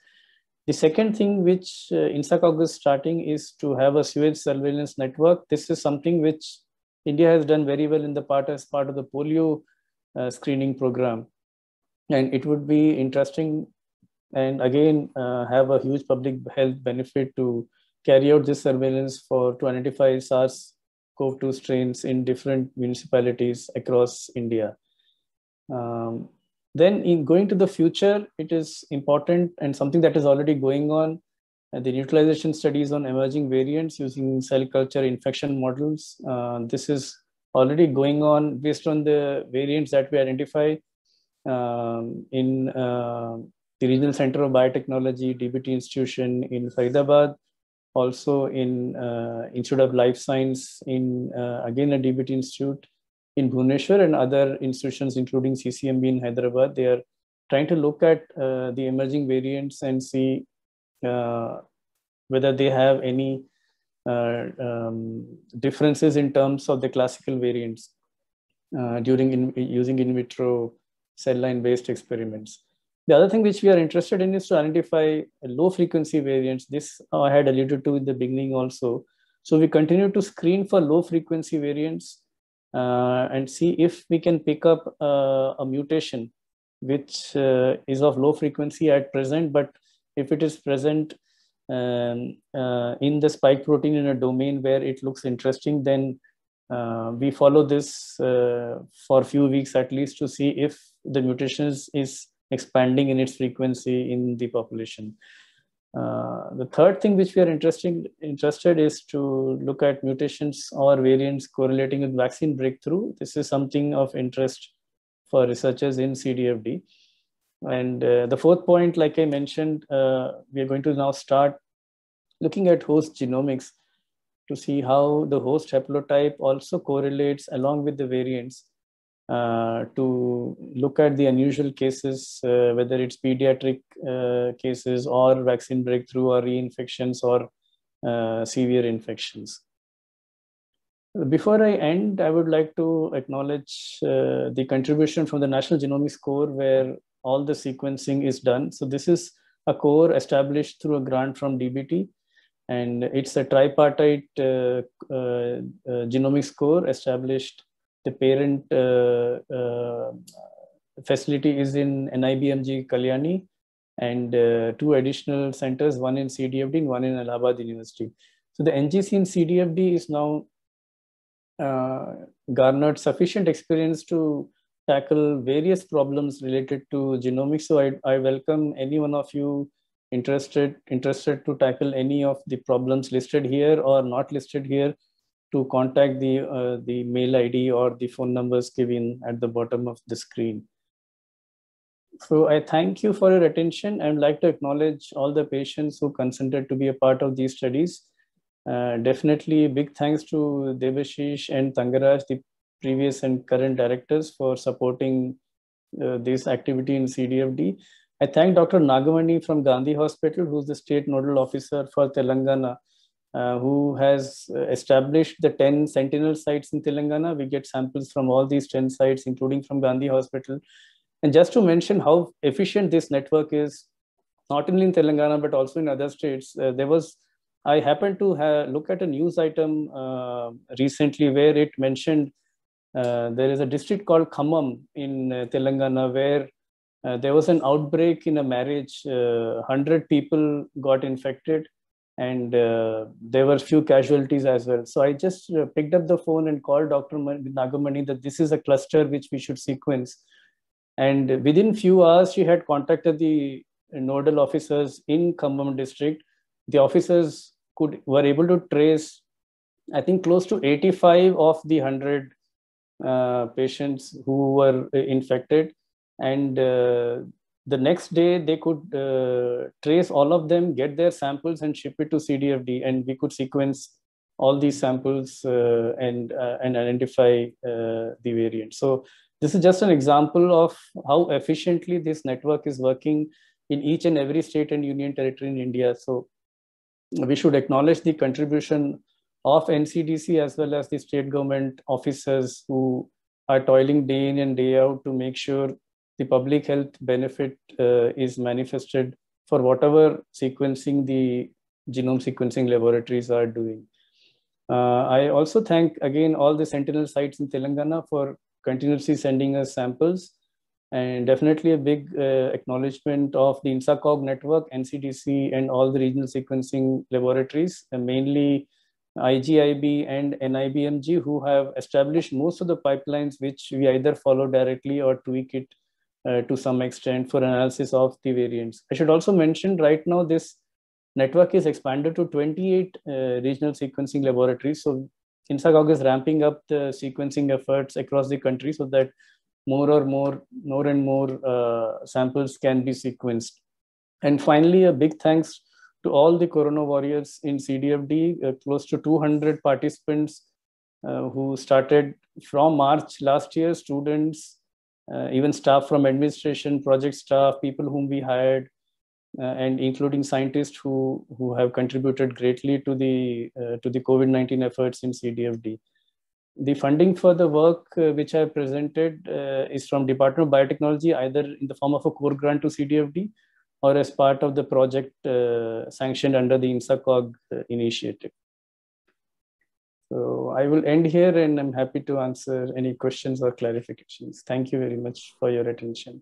The second thing which uh, INSACOG is starting is to have a sewage surveillance network. This is something which india has done very well in the part as part of the polio uh, screening program. And it would be interesting and again uh, have a huge public health benefit to carry out this surveillance for to identify SARS CoV-2 strains in different municipalities across India. Um, then in going to the future, it is important and something that is already going on, uh, the neutralization studies on emerging variants using cell culture infection models. Uh, this is already going on based on the variants that we identify um, in uh, the Regional Center of Biotechnology, DBT institution in Faridabad, also in uh, Institute of Life Science in, uh, again, a DBT institute in Bhubaneswar and other institutions, including CCMB in Hyderabad. They are trying to look at uh, the emerging variants and see uh, whether they have any uh, um, differences in terms of the classical variants uh, during in, using in vitro cell line based experiments. The other thing which we are interested in is to identify low frequency variants. This I had alluded to in the beginning also. So we continue to screen for low frequency variants uh, and see if we can pick up uh, a mutation which uh, is of low frequency at present, but if it is present um, uh, in the spike protein in a domain where it looks interesting, then uh, we follow this uh, for a few weeks at least to see if the mutations is expanding in its frequency in the population. Uh, the third thing which we are interesting, interested is to look at mutations or variants correlating with vaccine breakthrough. This is something of interest for researchers in CDFD. And uh, the fourth point, like I mentioned, uh, we are going to now start looking at host genomics to see how the host haplotype also correlates along with the variants uh, to look at the unusual cases, uh, whether it's pediatric uh, cases or vaccine breakthrough or reinfections or uh, severe infections. Before I end, I would like to acknowledge uh, the contribution from the National Genomics Core where all the sequencing is done. So this is a core established through a grant from DBT and it's a tripartite genomics core established the parent uh, uh, facility is in NIBMG Kalyani and uh, two additional centers, one in CDFD and one in Allahabad University. So the NGC in CDFD is now garnered sufficient experience to tackle various problems related to genomics. So I, I welcome any one of you interested interested to tackle any of the problems listed here or not listed here to contact the, uh, the mail ID or the phone numbers given at the bottom of the screen. So I thank you for your attention and like to acknowledge all the patients who consented to be a part of these studies. Uh, definitely big thanks to Debashish and Tangaraj, the previous and current directors for supporting uh, this activity in CDFD. I thank Dr. Nagamani from Gandhi Hospital, who's the state nodal officer for Telangana, uh, who has established the 10 sentinel sites in Telangana. We get samples from all these 10 sites, including from Gandhi Hospital. And just to mention how efficient this network is, not only in Telangana, but also in other states, uh, there was, I happened to look at a news item uh, recently where it mentioned uh, there is a district called Khammam in uh, Telangana where uh, there was an outbreak in a marriage. 100 people got infected and uh, there were few casualties as well. So I just uh, picked up the phone and called Dr. Nagamani that this is a cluster which we should sequence. And within few hours, she had contacted the nodal officers in Khammam district. The officers could were able to trace, I think, close to 85 of the 100 uh, patients who were infected. And uh, the next day they could uh, trace all of them, get their samples and ship it to CDFD and we could sequence all these samples uh, and, uh, and identify uh, the variant. So this is just an example of how efficiently this network is working in each and every state and union territory in India. So we should acknowledge the contribution of NCDC as well as the state government officers who are toiling day in and day out to make sure the public health benefit uh, is manifested for whatever sequencing the genome sequencing laboratories are doing. Uh, I also thank again all the Sentinel sites in Telangana for continuously sending us samples and definitely a big uh, acknowledgement of the INSACOG network, NCDC, and all the regional sequencing laboratories, uh, mainly IGIB and NIBMG, who have established most of the pipelines which we either follow directly or tweak it uh, to some extent for analysis of the variants. I should also mention right now this network is expanded to 28 uh, regional sequencing laboratories. So INSACOG is ramping up the sequencing efforts across the country so that more or more, more and more uh, samples can be sequenced. And finally, a big thanks to all the Corona warriors in CDFD, uh, close to 200 participants uh, who started from March last year, students, even staff from administration, project staff, people whom we hired, uh, and including scientists who, who have contributed greatly to the, uh, to the COVID-19 efforts in CDFD. The funding for the work uh, which I presented is from Department of Biotechnology, either in the form of a core grant to CDFD or as part of the project uh, sanctioned under the INSACOG uh, initiative. So I will end here and I'm happy to answer any questions or clarifications. Thank you very much for your attention.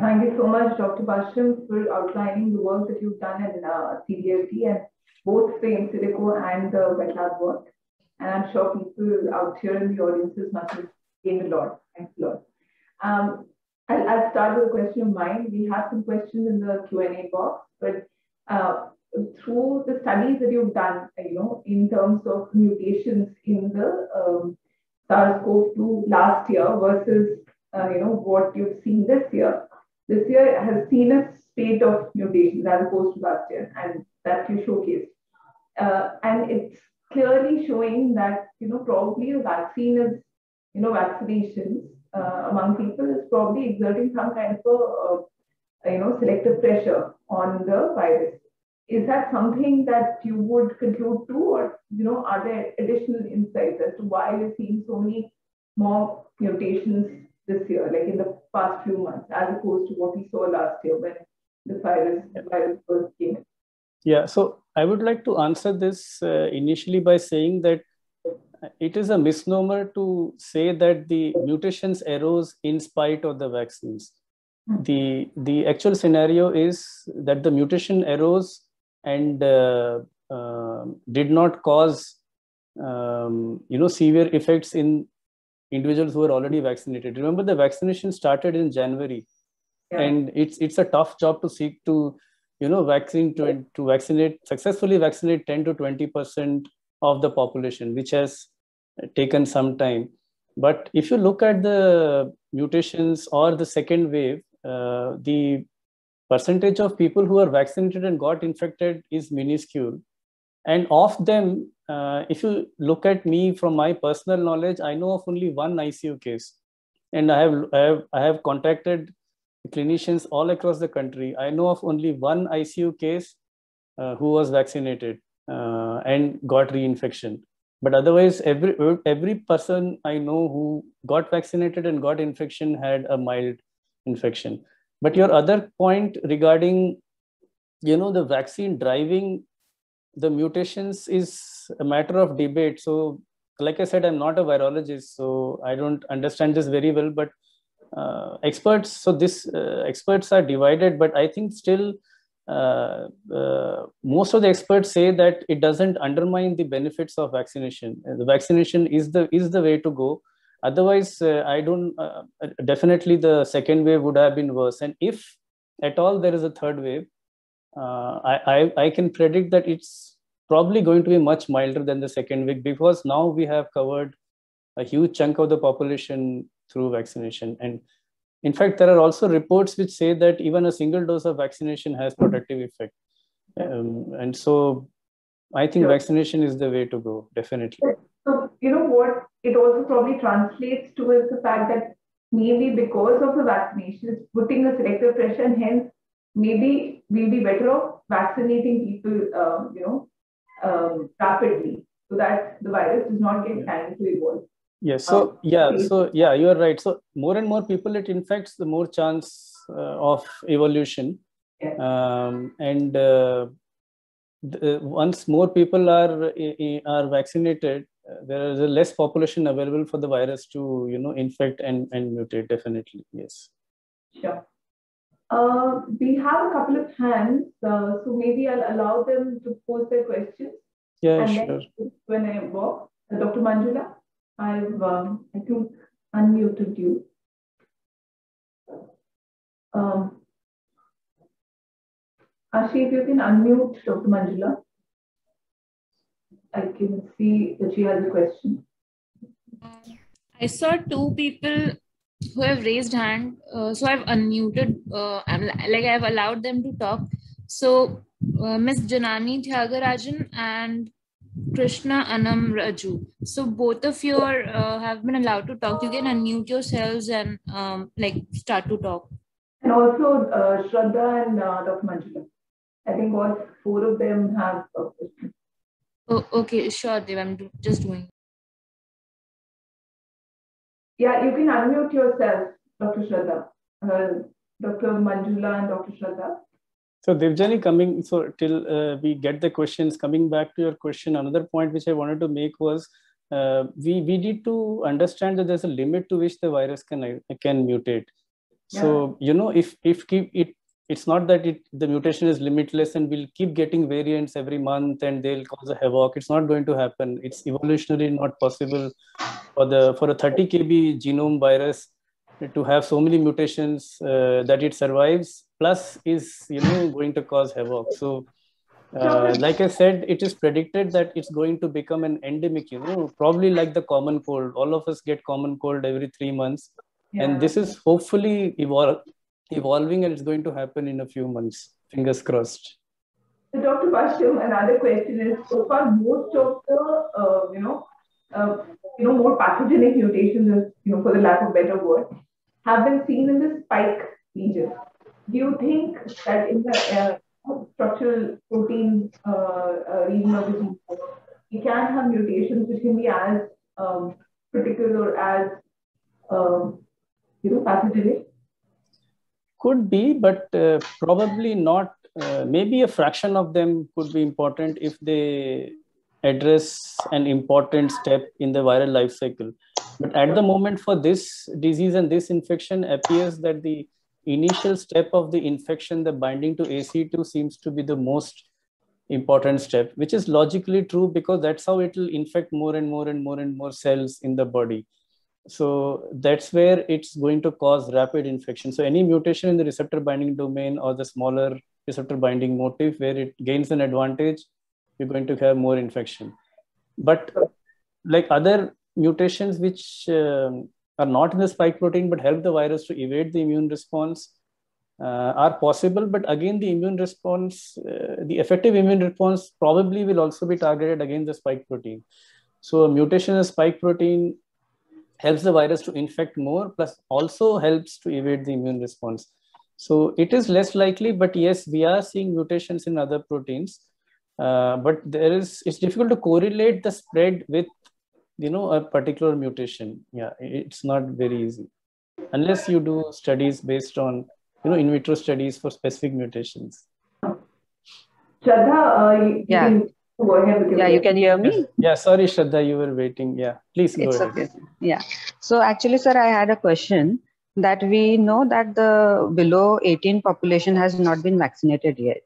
Thank you so much, Dr. Basham, for outlining the work that you've done in uh, CDFD and both the in silico and the wet lab work. And I'm sure people out here in the audiences must have gained a lot. Thanks a lot. Um, I'll, I'll start with a question of mine. We have some questions in the Q&A box, but uh, through the studies that you've done, you know, in terms of mutations in the um, SARS-CoV-2 last year versus, uh, you know, what you've seen this year. This year has seen a state of mutations as opposed to last year, and that you showcased. Uh, and it's clearly showing that, you know, probably a vaccine is, you know, vaccinations uh, among people is probably exerting some kind of a, uh, you know, selective pressure on the virus. Is that something that you would conclude too, or you know, are there additional insights as to why we're seeing so many more mutations this year, like in the past few months, as opposed to what we saw last year when the virus, the virus first came? Yeah, so I would like to answer this uh, initially by saying that it is a misnomer to say that the mutations arose in spite of the vaccines. Hmm. The, the actual scenario is that the mutation arose and uh, uh, did not cause um, you know severe effects in individuals who are already vaccinated. Remember, the vaccination started in January, yeah. and it's it's a tough job to seek to you know vaccine to, to vaccinate successfully vaccinate 10 to 20 percent of the population, which has taken some time. But if you look at the mutations or the second wave, uh, the percentage of people who are vaccinated and got infected is minuscule. And of them, uh, if you look at me from my personal knowledge, I know of only one ICU case. And I have, I have, I have contacted clinicians all across the country. I know of only one ICU case uh, who was vaccinated uh, and got reinfection but otherwise every every person i know who got vaccinated and got infection had a mild infection but your other point regarding you know the vaccine driving the mutations is a matter of debate so like i said i'm not a virologist so i don't understand this very well but uh, experts so this uh, experts are divided but i think still uh, uh, most of the experts say that it doesn't undermine the benefits of vaccination. The vaccination is the is the way to go. Otherwise, uh, I don't. Uh, definitely, the second wave would have been worse. And if at all there is a third wave, uh, I, I I can predict that it's probably going to be much milder than the second wave because now we have covered a huge chunk of the population through vaccination and in fact, there are also reports which say that even a single dose of vaccination has protective effect. Um, and so I think sure. vaccination is the way to go, definitely. So, you know what it also probably translates to is the fact that maybe because of the vaccination, it's putting a selective pressure, and hence maybe we'll be better off vaccinating people, um, you know, um, rapidly so that the virus does not get time to evolve. Yes. So yeah. So yeah, you are right. So more and more people it infects, the more chance uh, of evolution. Um, and uh, the, once more people are are vaccinated, uh, there is a less population available for the virus to you know infect and and mutate. Definitely, yes. Sure. Uh, we have a couple of hands, uh, so maybe I'll allow them to pose their questions. Yeah, and sure. then when I walk, uh, Dr. Manjula, I've um, I think unmuted you. Um, Ashi, if you can unmute Dr. Manjula. I can see that she has a question. I saw two people who have raised hand. Uh, so I've unmuted, uh, I'm, like I've allowed them to talk. So uh, Miss Janani Tyagarajan and Krishna Anam Raju. So both of you are, uh, have been allowed to talk. You can unmute yourselves and um, like start to talk. And also uh, Shraddha and uh, Dr. Manjula. I think all four of them have a question. Oh, okay, sure, Dev. I'm do- just doing. Yeah, you can unmute yourself, Dr. Shraddha. Uh, Dr. Manjula and Dr. Shraddha. So Devjani coming, so till uh, we get the questions, coming back to your question, another point which I wanted to make was uh, we, we need to understand that there's a limit to which the virus can, can mutate. So, you know, if, if keep it, it's not that it, the mutation is limitless and we'll keep getting variants every month and they'll cause a havoc. It's not going to happen. It's evolutionarily not possible for the, for a 30 kb genome virus to have so many mutations uh, that it survives plus is you know going to cause havoc so uh, like i said it is predicted that it's going to become an endemic you know probably like the common cold all of us get common cold every 3 months Yeah. and this is hopefully evol- evolving and it's going to happen in a few months fingers crossed So, Dr. Basham, another question is: so far, most of the uh, you know, uh, you know, more pathogenic mutations, you know, for the lack of better word, have been seen in the spike region. Do you think that in the uh, structural protein uh, uh, region of the we can have mutations which can be as um, critical or as um, you know pathogenic? Could be but uh, probably not uh, maybe a fraction of them could be important if they address an important step in the viral life cycle. But at the moment for this disease and this infection appears that the initial step of the infection the binding to ac2 seems to be the most important step which is logically true because that's how it will infect more and more and more and more cells in the body so that's where it's going to cause rapid infection. So any mutation in the receptor binding domain or the smaller receptor binding motif where it gains an advantage you're going to have more infection. But like other mutations which um, are not in the spike protein but help the virus to evade the immune response uh, are possible. But again the immune response uh, the effective immune response probably will also be targeted against the spike protein. So a mutation in spike protein helps the virus to infect more plus also helps to evade the immune response. So it is less likely but yes we are seeing mutations in other proteins. Uh, but there is it's difficult to correlate the spread with you know a particular mutation. Yeah it's not very easy. Unless you do studies based on you know in vitro studies for specific mutations. Shraddha, uh, Yeah. can go ahead with your Yeah, you can hear me? yeah sorry shraddha you were waiting yeah please go It's ahead okay. Yeah. So actually, sir, I had a question that we know that the below 18 population has not been vaccinated yet,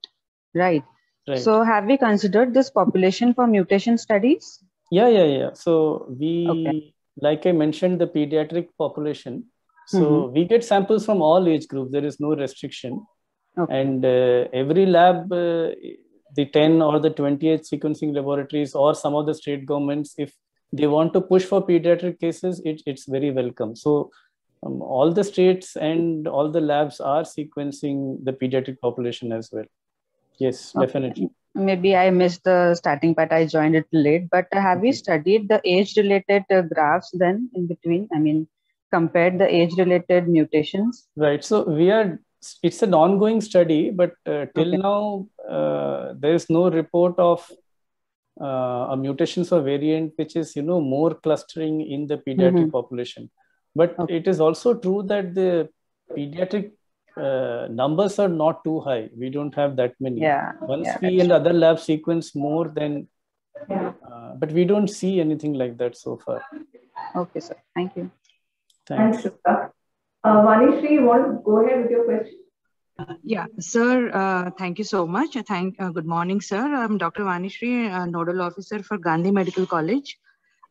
right? right So have we considered this population for mutation studies? Yeah, yeah, yeah. So we, Okay. like I mentioned, the pediatric population. So we get samples from all age groups. There is no restriction, Okay. and uh, every lab, uh, the 10 or the 28 sequencing laboratories or some of the state governments, if they want to push for pediatric cases, it, it's very welcome. So um, all the states and all the labs are sequencing the pediatric population as well. Yes, Okay. definitely. Maybe I missed the starting part. I joined it late, but have we Okay. studied the age-related uh, graphs then in between? I mean, compared the age-related mutations? Right. So we are, it's an ongoing study, but uh, till Okay. now, uh, there is no report of uh, a mutations or variant which is you know more clustering in the pediatric mm-hmm. population. But okay. it is also true that the pediatric uh, numbers are not too high. We don't have that many. Yeah once yeah, we in other lab sequence more than yeah. Uh, but we don't see anything like that so far. Okay sir. Thank you. Thanks, thanks uh, Vanishri, you want to go ahead with your question uh, yeah, sir. Uh, thank you so much. Thank. Uh, good morning, sir. I'm Dr. Vanishri, uh, nodal officer for Gandhi Medical College.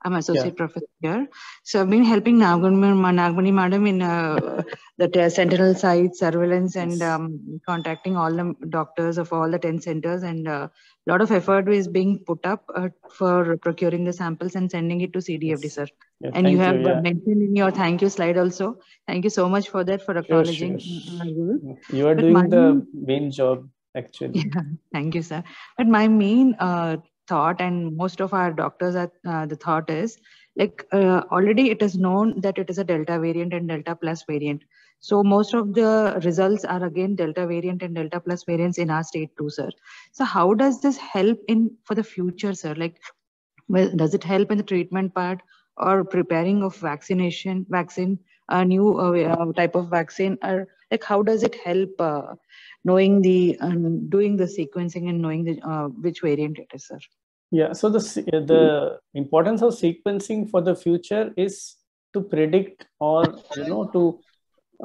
I'm associate yeah. professor here. So I've been helping Nagmani madam in uh, the sentinel site surveillance and um, contacting all the doctors of all the 10 centers and a uh, lot of effort is being put up uh, for procuring the samples and sending it to CDFD, sir. Yeah, and you have you, yeah. mentioned in your thank you slide also. Thank you so much for that, for acknowledging. Sure, sure. You are but doing the main job actually. (laughs) Yeah, thank you, sir. But my main uh, thought and most of our doctors are uh, the thought is like uh, already it is known that it is a delta variant and delta plus variant. So most of the results are again delta variant and delta plus variants in our state too sir. So how does this help in for the future sir? Like well does it help in the treatment part or preparing of vaccination vaccine a new uh, uh type of vaccine or like how does it help uh, knowing the um, doing the sequencing and knowing the uh, which variant it is sir? Yeah so the the importance of sequencing for the future is to predict or you know to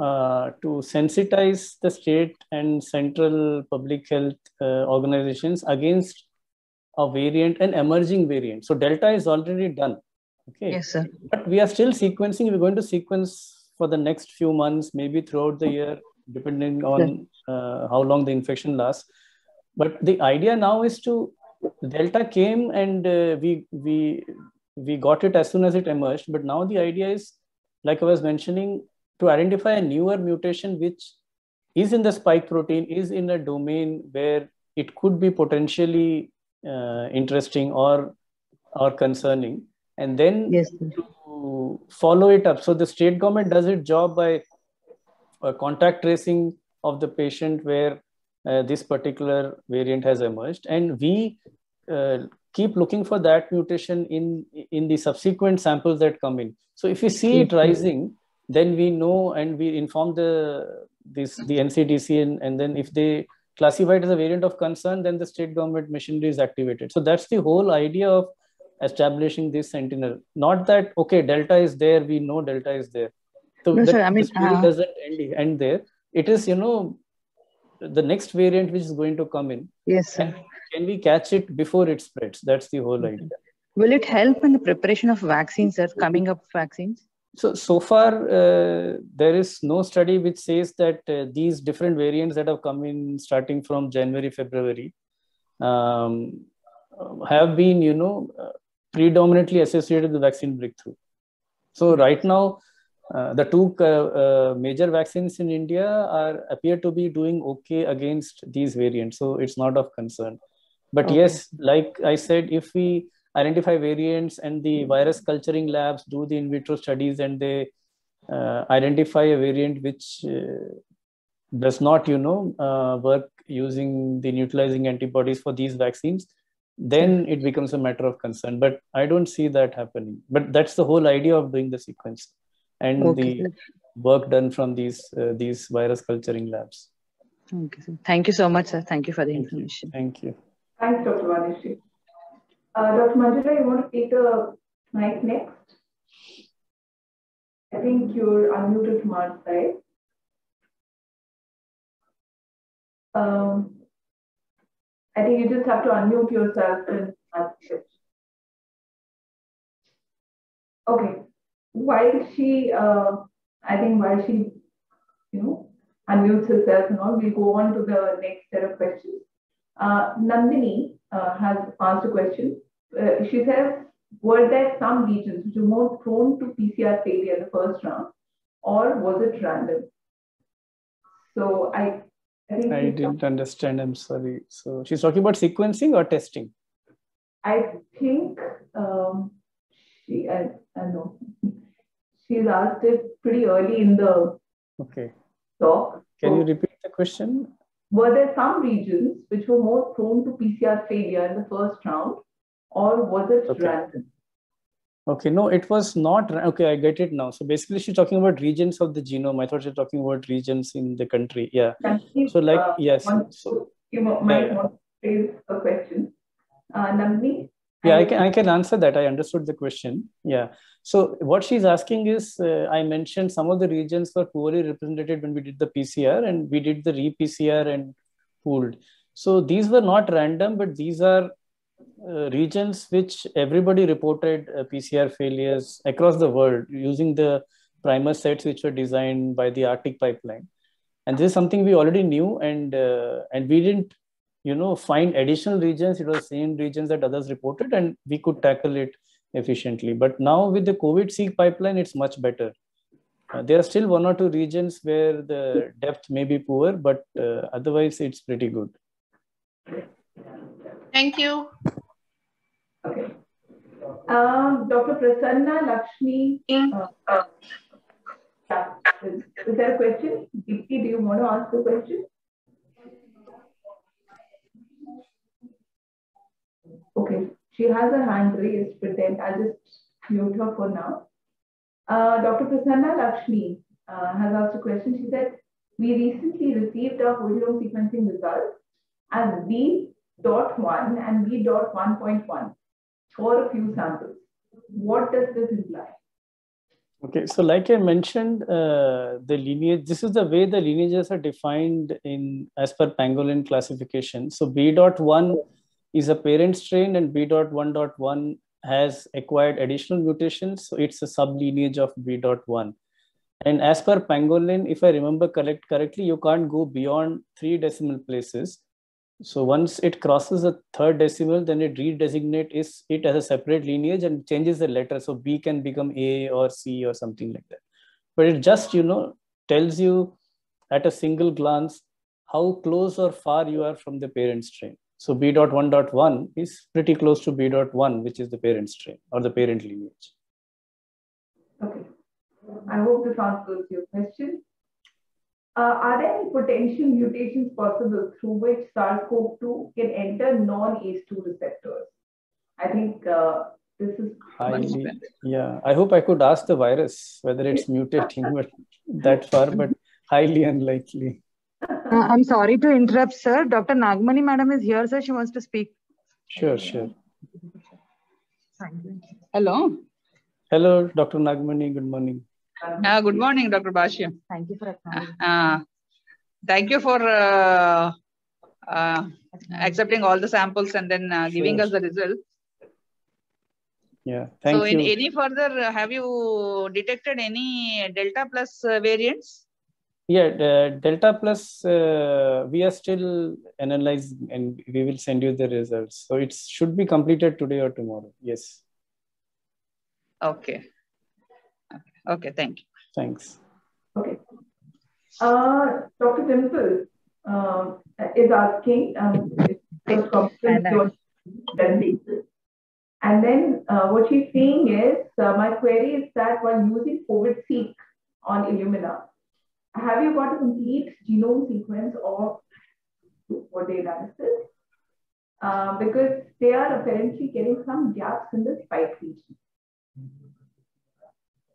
uh, to sensitize the state and central public health uh, organizations against a variant an emerging variant. So delta is already done okay? Yes sir. But we are still sequencing we're going to sequence for the next few months maybe throughout the year depending on uh, how long the infection lasts. But the idea now is to Delta came and uh, we we we got it as soon as it emerged. But now the idea is, like I was mentioning, to identify a newer mutation which is in the spike protein, is in a domain where it could be potentially uh, interesting or or concerning, and then yes. to follow it up. So the state government does its job by uh, contact tracing of the patient where uh, this particular variant has emerged. And we uh, keep looking for that mutation in in the subsequent samples that come in. So if we see it rising then we know and we inform the this the ncdc and, and then if they classify it as a variant of concern then the state government machinery is activated. So that's the whole idea of establishing this sentinel not that okay delta is there we know delta is there so no, sir, I mean, the uh, doesn't end, end there. It is, you know, the next variant which is going to come in. Yes, sir. Can we catch it before it spreads? That's the whole idea. Will it help in the preparation of vaccines, sir? Coming up vaccines? So so far, uh, there is no study which says that uh, these different variants that have come in starting from January, February, um, have been, you know, uh, predominantly associated with vaccine breakthrough. So right now, uh, the two uh, uh, major vaccines in India are appear to be doing okay against these variants, so it's not of concern. But okay. yes, like I said, if we identify variants and the virus culturing labs do the in vitro studies and they uh, identify a variant which uh, does not, you know, work using the neutralizing antibodies for these vaccines, then it becomes a matter of concern. But I don't see that happening. But that's the whole idea of doing the sequence and okay. the work done from these uh, these virus culturing labs. Okay, sir. Thank you so much, sir. Thank you for the Thank information. You. Thank you. Thanks, Dr. Vanishri. Uh, Dr. Manjula, you want to take the mic next? I think you're unmuted from our side. Um, I think you just have to unmute yourself and ask it. Okay while she, uh, I think while she, you know, unmutes herself and all, we'll go on to the next set of questions. Uh, Nandini uh, has asked a question. Uh, she says, were there some regions which were more prone to PCR failure in the first round, or was it random? So I, I, didn't understand. I'm sorry. So she's talking about sequencing or testing. I think um, she. I, I know she's asked it pretty early in the okay. talk. Can so, you repeat the question? Were there some regions which were more prone to PCR failure in the first round, or was it Okay. random? Okay, no, it was not. Okay, I get it now. So basically, she's talking about regions of the genome. I thought she's talking about regions in the country. Yeah. You, So, like, uh, yes. So, you might yeah. want to raise a question. Uh, Nandini? yeah, I can I can answer that. I understood the question. Yeah. So what she's asking is, uh, I mentioned some of the regions were poorly represented when we did the PCR, and we did the re-PCR and pooled. So these were not random, but these are uh, regions which everybody reported uh, PCR failures across the world using the primer sets which were designed by the Arctic pipeline. And this is something we already knew, and uh, and we didn't, you know, find additional regions. It was same regions that others reported, and we could tackle it efficiently. But now with the COVID-seq pipeline, it's much better. Uh, there are still one or two regions where the depth may be poor, but uh, otherwise it's pretty good. Thank you. Okay. Uh, Dr. Prasanna Lakshmi, uh, uh, yeah, is, is there a question? Deepti, do you want to ask a question? Okay, she has her hand raised, but then I'll just mute her for now. Uh, Dr. Prasanna Lakshmi uh, has asked a question. She said, we recently received our whole genome sequencing results as B.1 and B dot one point one for a few samples. What does this imply? Okay, so like I mentioned, uh, the lineage, this is the way the lineages are defined in as per pangolin classification. So B dot one is a parent strain and B dot one dot one has acquired additional mutations. So it's a sublineage of B dot one. And as per pangolin, if I remember correct correctly, you can't go beyond three decimal places. So once it crosses a third decimal, then it redesignate is it as a separate lineage and changes the letter. So B can become A or C or something like that. But it just, you know, tells you at a single glance how close or far you are from the parent strain. So B dot one dot one is pretty close to B dot one, which is the parent strain or the parent lineage. Okay. I hope this answers your question. Uh, are there any potential mutations possible through which SARS-CoV-2 can enter non-ACE2 receptors? I think uh, this is Highly, yeah, I hope I could ask the virus whether it's (laughs) mutating, but that far, but highly unlikely. Uh, I'm sorry to interrupt, sir. Dr. Nagmani madam is here, sir. She wants to speak. Sure, sure. Hello. Hello, Dr. Nagmani. Good morning. Uh, good morning, Dr. Bashya. Thank you for acknowledging. Uh, thank you for uh, uh, accepting all the samples and then uh, giving Sure. us the result. Yeah, thank so, you. So in any further, uh, have you detected any Delta plus uh, variants? Yeah, the Delta plus, uh, we are still analyzing and we will send you the results. So it should be completed today or tomorrow. Yes, Okay. Okay, okay thank you. thanks. Okay. Uh, Dr. Dimple uh, is asking, um, if conference your. And then uh, what she's saying is, uh, my query is that while using COVID-seq on Illumina, have you got a complete genome sequence of for the analysis? Uh, because they are apparently getting some gaps in the spike region.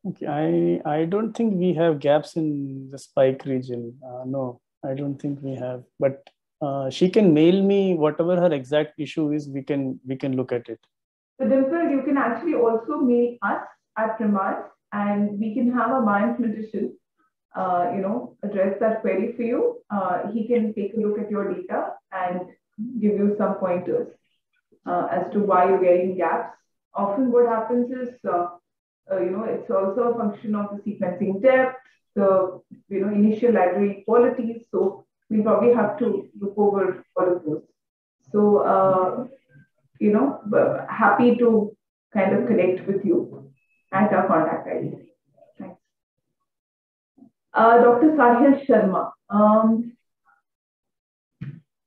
Okay, I, I don't think we have gaps in the spike region. Uh, no, I don't think we have, but uh, she can mail me whatever her exact issue is. We can, we can look at it. So Dimple, you can actually also mail us at Primas and we can have a bioinformatician, uh, you know, address that query for you. Uh, he can take a look at your data and give you some pointers uh, as to why you're getting gaps. Often what happens is, uh, you know, it's also a function of the sequencing depth, the, you know, initial library qualities. So we probably have to look over all of those. So, uh, you know, happy to kind of connect with you at our contact ID. Thanks. Uh, Dr. Sahil Sharma. Um,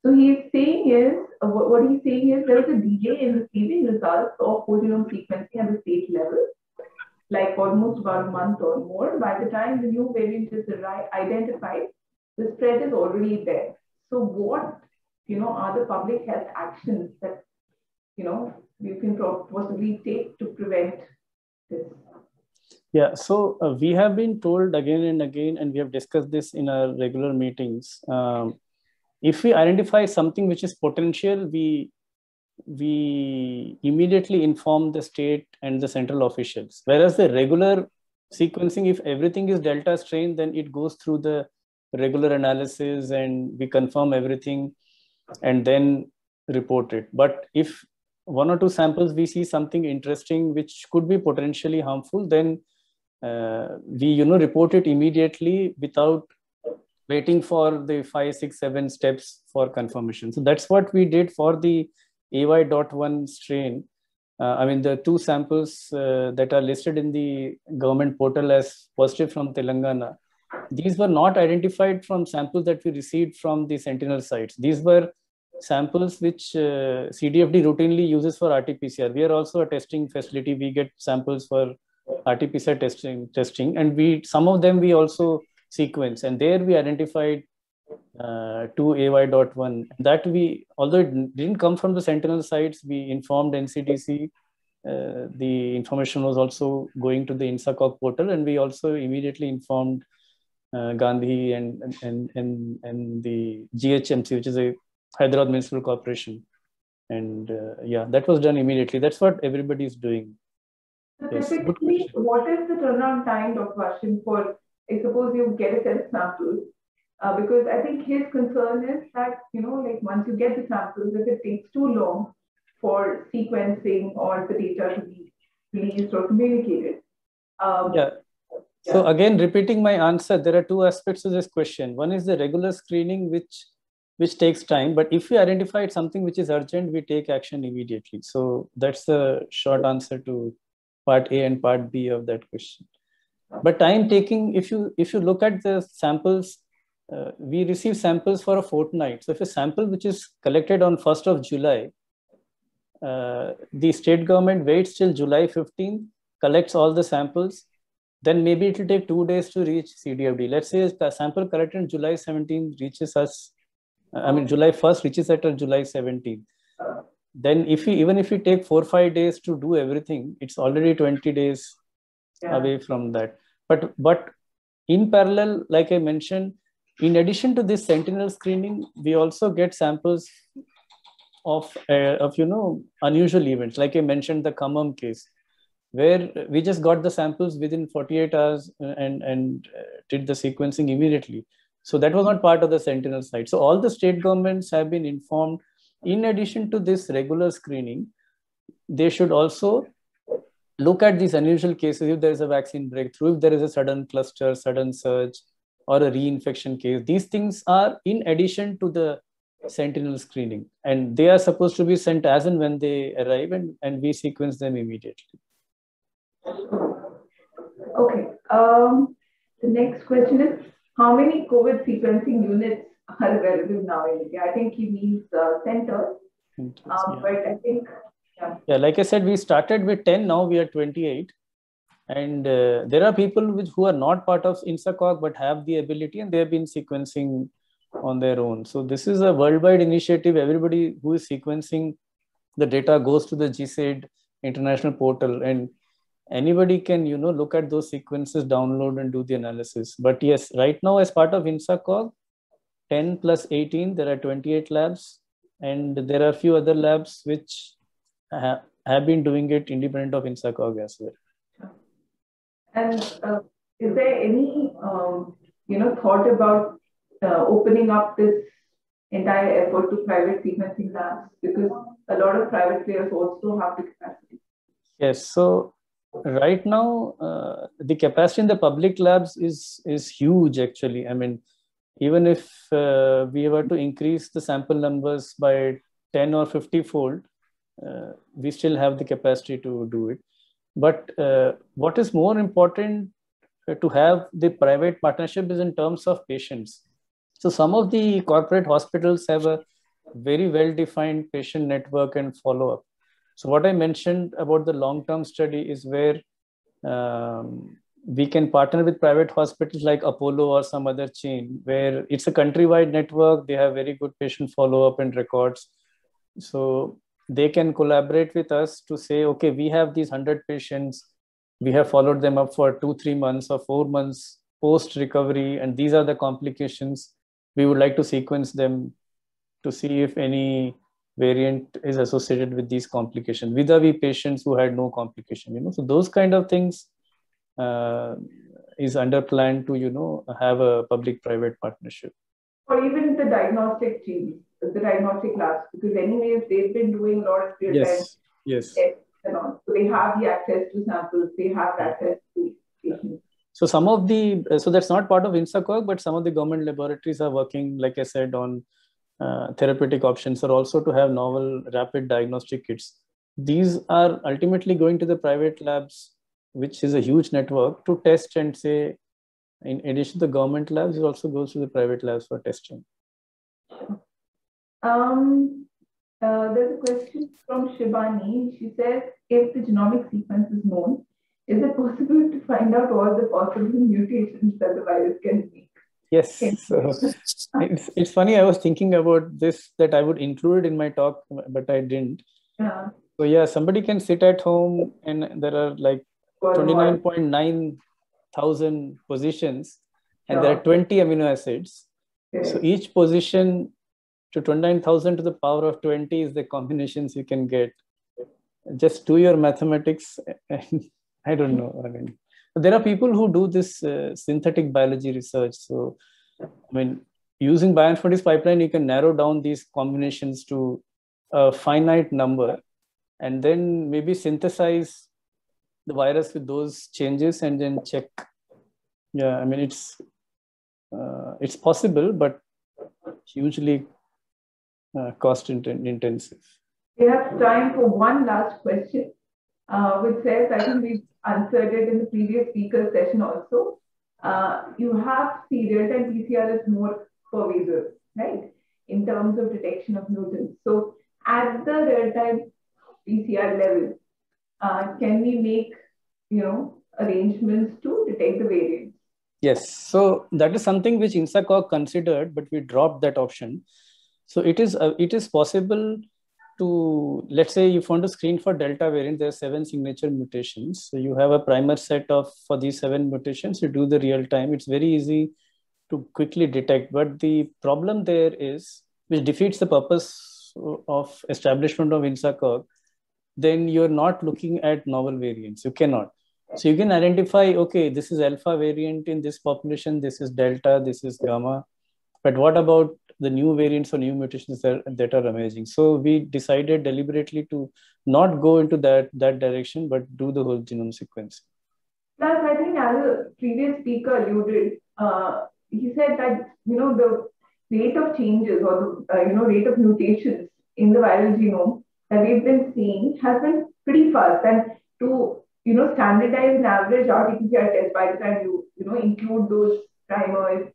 so he's saying is, uh, what, what he's saying is there is a delay in receiving results of whole genome sequencing at the state level, like almost about a month or more. By the time the new variant is identified, the spread is already there. So what, you know, are the public health actions that you know, you can possibly take to prevent this? Yeah, so uh, we have been told again and again, and we have discussed this in our regular meetings. Um, if we identify something which is potential, we we immediately inform the state and the central officials. Whereas the regular sequencing, if everything is delta strain, then it goes through the regular analysis and we confirm everything and then report it. But if one or two samples we see something interesting which could be potentially harmful, then uh, we you know report it immediately without waiting for the five, six, seven steps for confirmation. So that's what we did for the AY.1 strain. Uh, I mean, the two samples uh, that are listed in the government portal as positive from Telangana, these were not identified from samples that we received from the Sentinel sites. These were samples which uh, CDFD routinely uses for RT-PCR. We are also a testing facility. We get samples for RT-PCR testing, testing, and we some of them we also sequence. And there we identified uh, to AY.1. That we, although it didn't come from the Sentinel sites, we informed NCDC. Uh, the information was also going to the INSACOG portal, and we also immediately informed uh, Gandhi and, and, and, and the GHMC, which is a Hyderabad Municipal Corporation. And uh, yeah, that was done immediately. That's what everybody is doing. So yes. Typically, what is the turnaround time, Dr. Ashim, for, I suppose you get a set of samples, uh, because I think his concern is that, you know, like once you get the samples, if it takes too long for sequencing or the data to be released or communicated. Um, yeah. yeah. So again, repeating my answer, there are two aspects to this question. One is the regular screening, which which takes time. But if we identify something which is urgent, we take action immediately. So that's the short answer to part A and part B of that question. But time taking, if you if you look at the samples uh, we receive samples for a fortnight. So if a sample which is collected on 1st of July, uh, the state government waits till July 15, collects all the samples, then maybe it will take two days to reach CDFD. Let's say a sample collected on July 17 reaches us, I mean, July 1st reaches at July 17. Then if we, even if we take four, five days to do everything, it's already 20 days yeah. away from that. But, but in parallel, like I mentioned, in addition to this sentinel screening, we also get samples of, uh, of you know, unusual events. Like I mentioned, the Kamam case, where we just got the samples within 48 hours and, and uh, did the sequencing immediately. So that was not part of the sentinel site. So all the state governments have been informed, in addition to this regular screening, they should also look at these unusual cases if there is a vaccine breakthrough, if there is a sudden cluster, sudden surge, or a reinfection case. These things are in addition to the sentinel screening, and they are supposed to be sent as and when they arrive, and, and we sequence them immediately. Okay. Um, the next question is How many COVID sequencing units are available now in India? I think he means uh, centers. Um, yeah. But I think, yeah. yeah, like I said, we started with 10, now we are 28 and uh, there are people which, who are not part of INSACOG but have the ability and they have been sequencing on their own. So this is a worldwide initiative. Everybody who is sequencing the data goes to the GISAID international portal and anybody can, you know, look at those sequences, download and do the analysis. But yes, right now as part of INSACOG, 10 plus 18, there are 28 labs and there are a few other labs which ha have been doing it independent of INSACOG as well. And uh, is there any, um, you know, thought about uh, opening up this entire effort to private sequencing labs? Because a lot of private players also have the capacity. Yes. So right now, uh, the capacity in the public labs is is huge. Actually, I mean, even if uh, we were to increase the sample numbers by 10 or 50 fold, uh, we still have the capacity to do it. But uh, what is more important uh, to have the private partnership is in terms of patients. So some of the corporate hospitals have a very well-defined patient network and follow-up. So what I mentioned about the long-term study is where um, we can partner with private hospitals like Apollo or some other chain where it's a countrywide network. They have very good patient follow-up and records. So they can collaborate with us to say, okay, we have these 100 patients, we have followed them up for two, three months or four months post recovery, and these are the complications. We would like to sequence them to see if any variant is associated with these complications. Vis-a-vis patients who had no complication you know so those kind of things uh, is under plan to you know have a public private partnership. Or even the diagnostic team the diagnostic labs because anyways they've been doing a lot of real yes yes tests and all. so they have the access to samples they have access to patients so some of the so that's not part of INSACOG, but some of the government laboratories are working, like I said, on uh, therapeutic options or also to have novel rapid diagnostic kits. These are ultimately going to the private labs, which is a huge network, to test and say, in addition to the government labs, it also goes to the private labs for testing. Um, uh, there's a question from Shivani. She says, if the genomic sequence is known, is it possible to find out all the possible mutations that the virus can make? Yes. So it's, it's funny. I was thinking about this that I would include in my talk, but I didn't. Yeah. So yeah, somebody can sit at home and there are like 29.9 thousand positions and there are 20 amino acids. Okay. So each position to 29,000 to the power of 20 is the combinations you can get. Just do your mathematics. (laughs) I don't know. I mean, there are people who do this uh, synthetic biology research. So, I mean, using bioinformatics pipeline, you can narrow down these combinations to a finite number and then maybe synthesize the virus with those changes and then check. Yeah, I mean, it's uh, it's possible, but hugely uh, cost intensive. We have time for one last question, uh, which says, I think we've answered it in the previous speaker session also. Uh, you have see real-time PCR is more pervasive, right? In terms of detection of mutants. So at the real-time PCR level, uh, can we make, you know, arrangements to detect the variants? Yes, so that is something which INSACOG considered, but we dropped that option. So it is uh, it is possible to let's say you want to screen for delta variant there are seven signature mutations. So you have a primer set of for these seven mutations you do the real time. It's very easy to quickly detect. But the problem there is which defeats the purpose of establishment of INSACOG then you're not looking at novel variants. You cannot. So you can identify okay this is alpha variant in this population this is delta this is gamma. But what about the new variants or new mutations that, that are emerging. So we decided deliberately to not go into that, that direction, but do the whole genome sequence. Plus, I think as a previous speaker alluded, uh, he said that, you know, the rate of changes or the, uh, you know, rate of mutations in the viral genome that we've been seeing has been pretty fast. And to, you know, standardize an average RT-PCR test by the time you, you know, include those primers,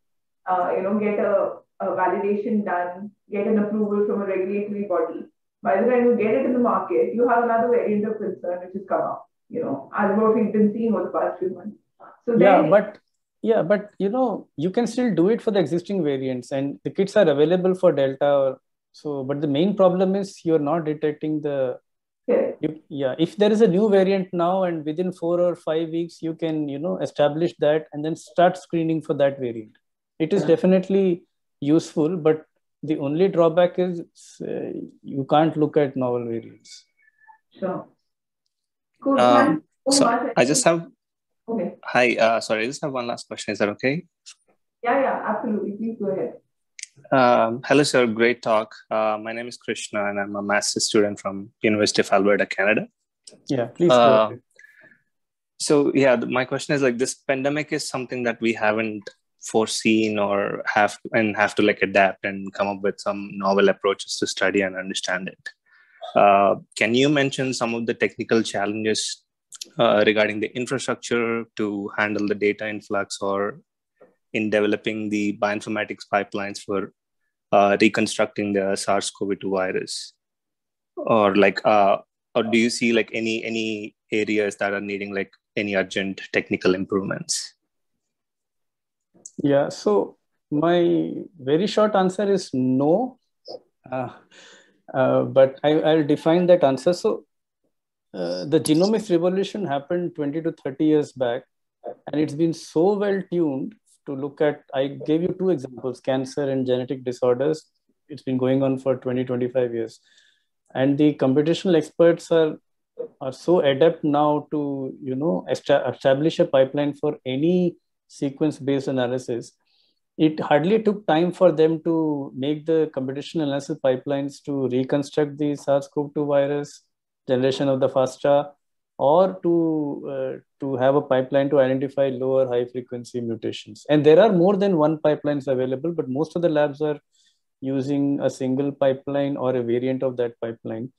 uh, you know, get a a validation done, get an approval from a regulatory body. By the time you get it in the market, you have another variant of concern which has come up, you know, as what we've been seeing over the past few months. So yeah, but yeah, but you know, you can still do it for the existing variants and the kits are available for Delta or so, but the main problem is you're not detecting the yeah. You, yeah if there is a new variant now and within four or five weeks you can you know establish that and then start screening for that variant it is yeah. definitely useful, but the only drawback is uh, you can't look at novel variants. Sure. Cool. Um, so I just have. Okay. Hi. Uh, sorry, I just have one last question. Is that okay? Yeah, yeah, absolutely. Please go ahead. Um, hello, sir. Great talk. Uh, my name is Krishna, and I'm a master's student from University of Alberta, Canada. Yeah, please. Uh, so yeah, my question is like this pandemic is something that we haven't foreseen or have and have to like adapt and come up with some novel approaches to study and understand it uh, can you mention some of the technical challenges uh, regarding the infrastructure to handle the data influx or in developing the bioinformatics pipelines for uh, reconstructing the SARS-CoV-2 virus, or like, uh, or do you see like any any areas that are needing like any urgent technical improvements? Yeah, so my very short answer is no. Uh, Uh, but I, will define that answer. So uh, the genomics revolution happened 20 to 30 years back, and it's been so well tuned to look at. I gave you two examples cancer and genetic disorders. It's been going on for 20, 25 years. And the computational experts are are so adept now to you know establish a pipeline for any sequence based analysis it hardly took time for them to make the computational analysis pipelines to reconstruct the SARS-CoV-2 virus generation of the FASTA or to uh, to have a pipeline to identify lower high frequency mutations. And there are more than one pipelines available, but most of the labs are using a single pipeline or a variant of that pipeline.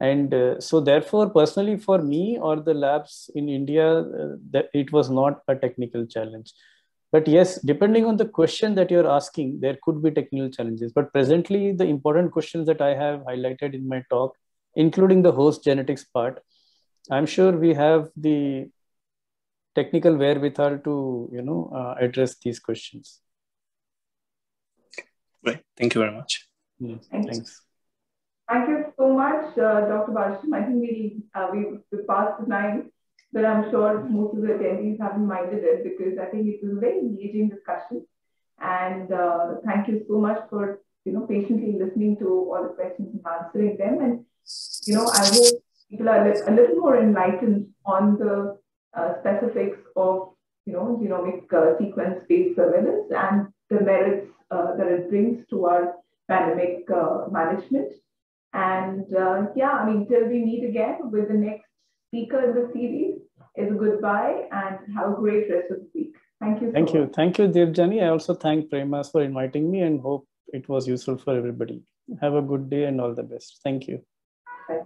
And uh, so therefore, personally for me or the labs in India, uh, that it was not a technical challenge. But yes depending on the question that you're asking there could be technical challenges. But presently the important questions that i have highlighted in my talk including the host genetics part i'm sure we have the technical wherewithal to you know uh, address these questions. Right. Thank you very much. Yes, thanks. Thank you so much, uh, Dr. Basham. I think we, uh, we, we passed the time but I'm sure most of the attendees haven't minded it because I think it was a very engaging discussion. And uh, thank you so much for you know patiently listening to all the questions and answering them. And you know, I hope people are a little more enlightened on the uh, specifics of you know genomic uh, sequence-based surveillance and the merits uh, that it brings to our pandemic management. And uh, yeah, I mean, till we meet again with the next speaker in the series is a goodbye and have a great rest of the week. Thank you. So thank much. you. Thank you, Devjani. I also thank Premas for inviting me and hope it was useful for everybody. Have a good day and all the best. Thank you. Bye.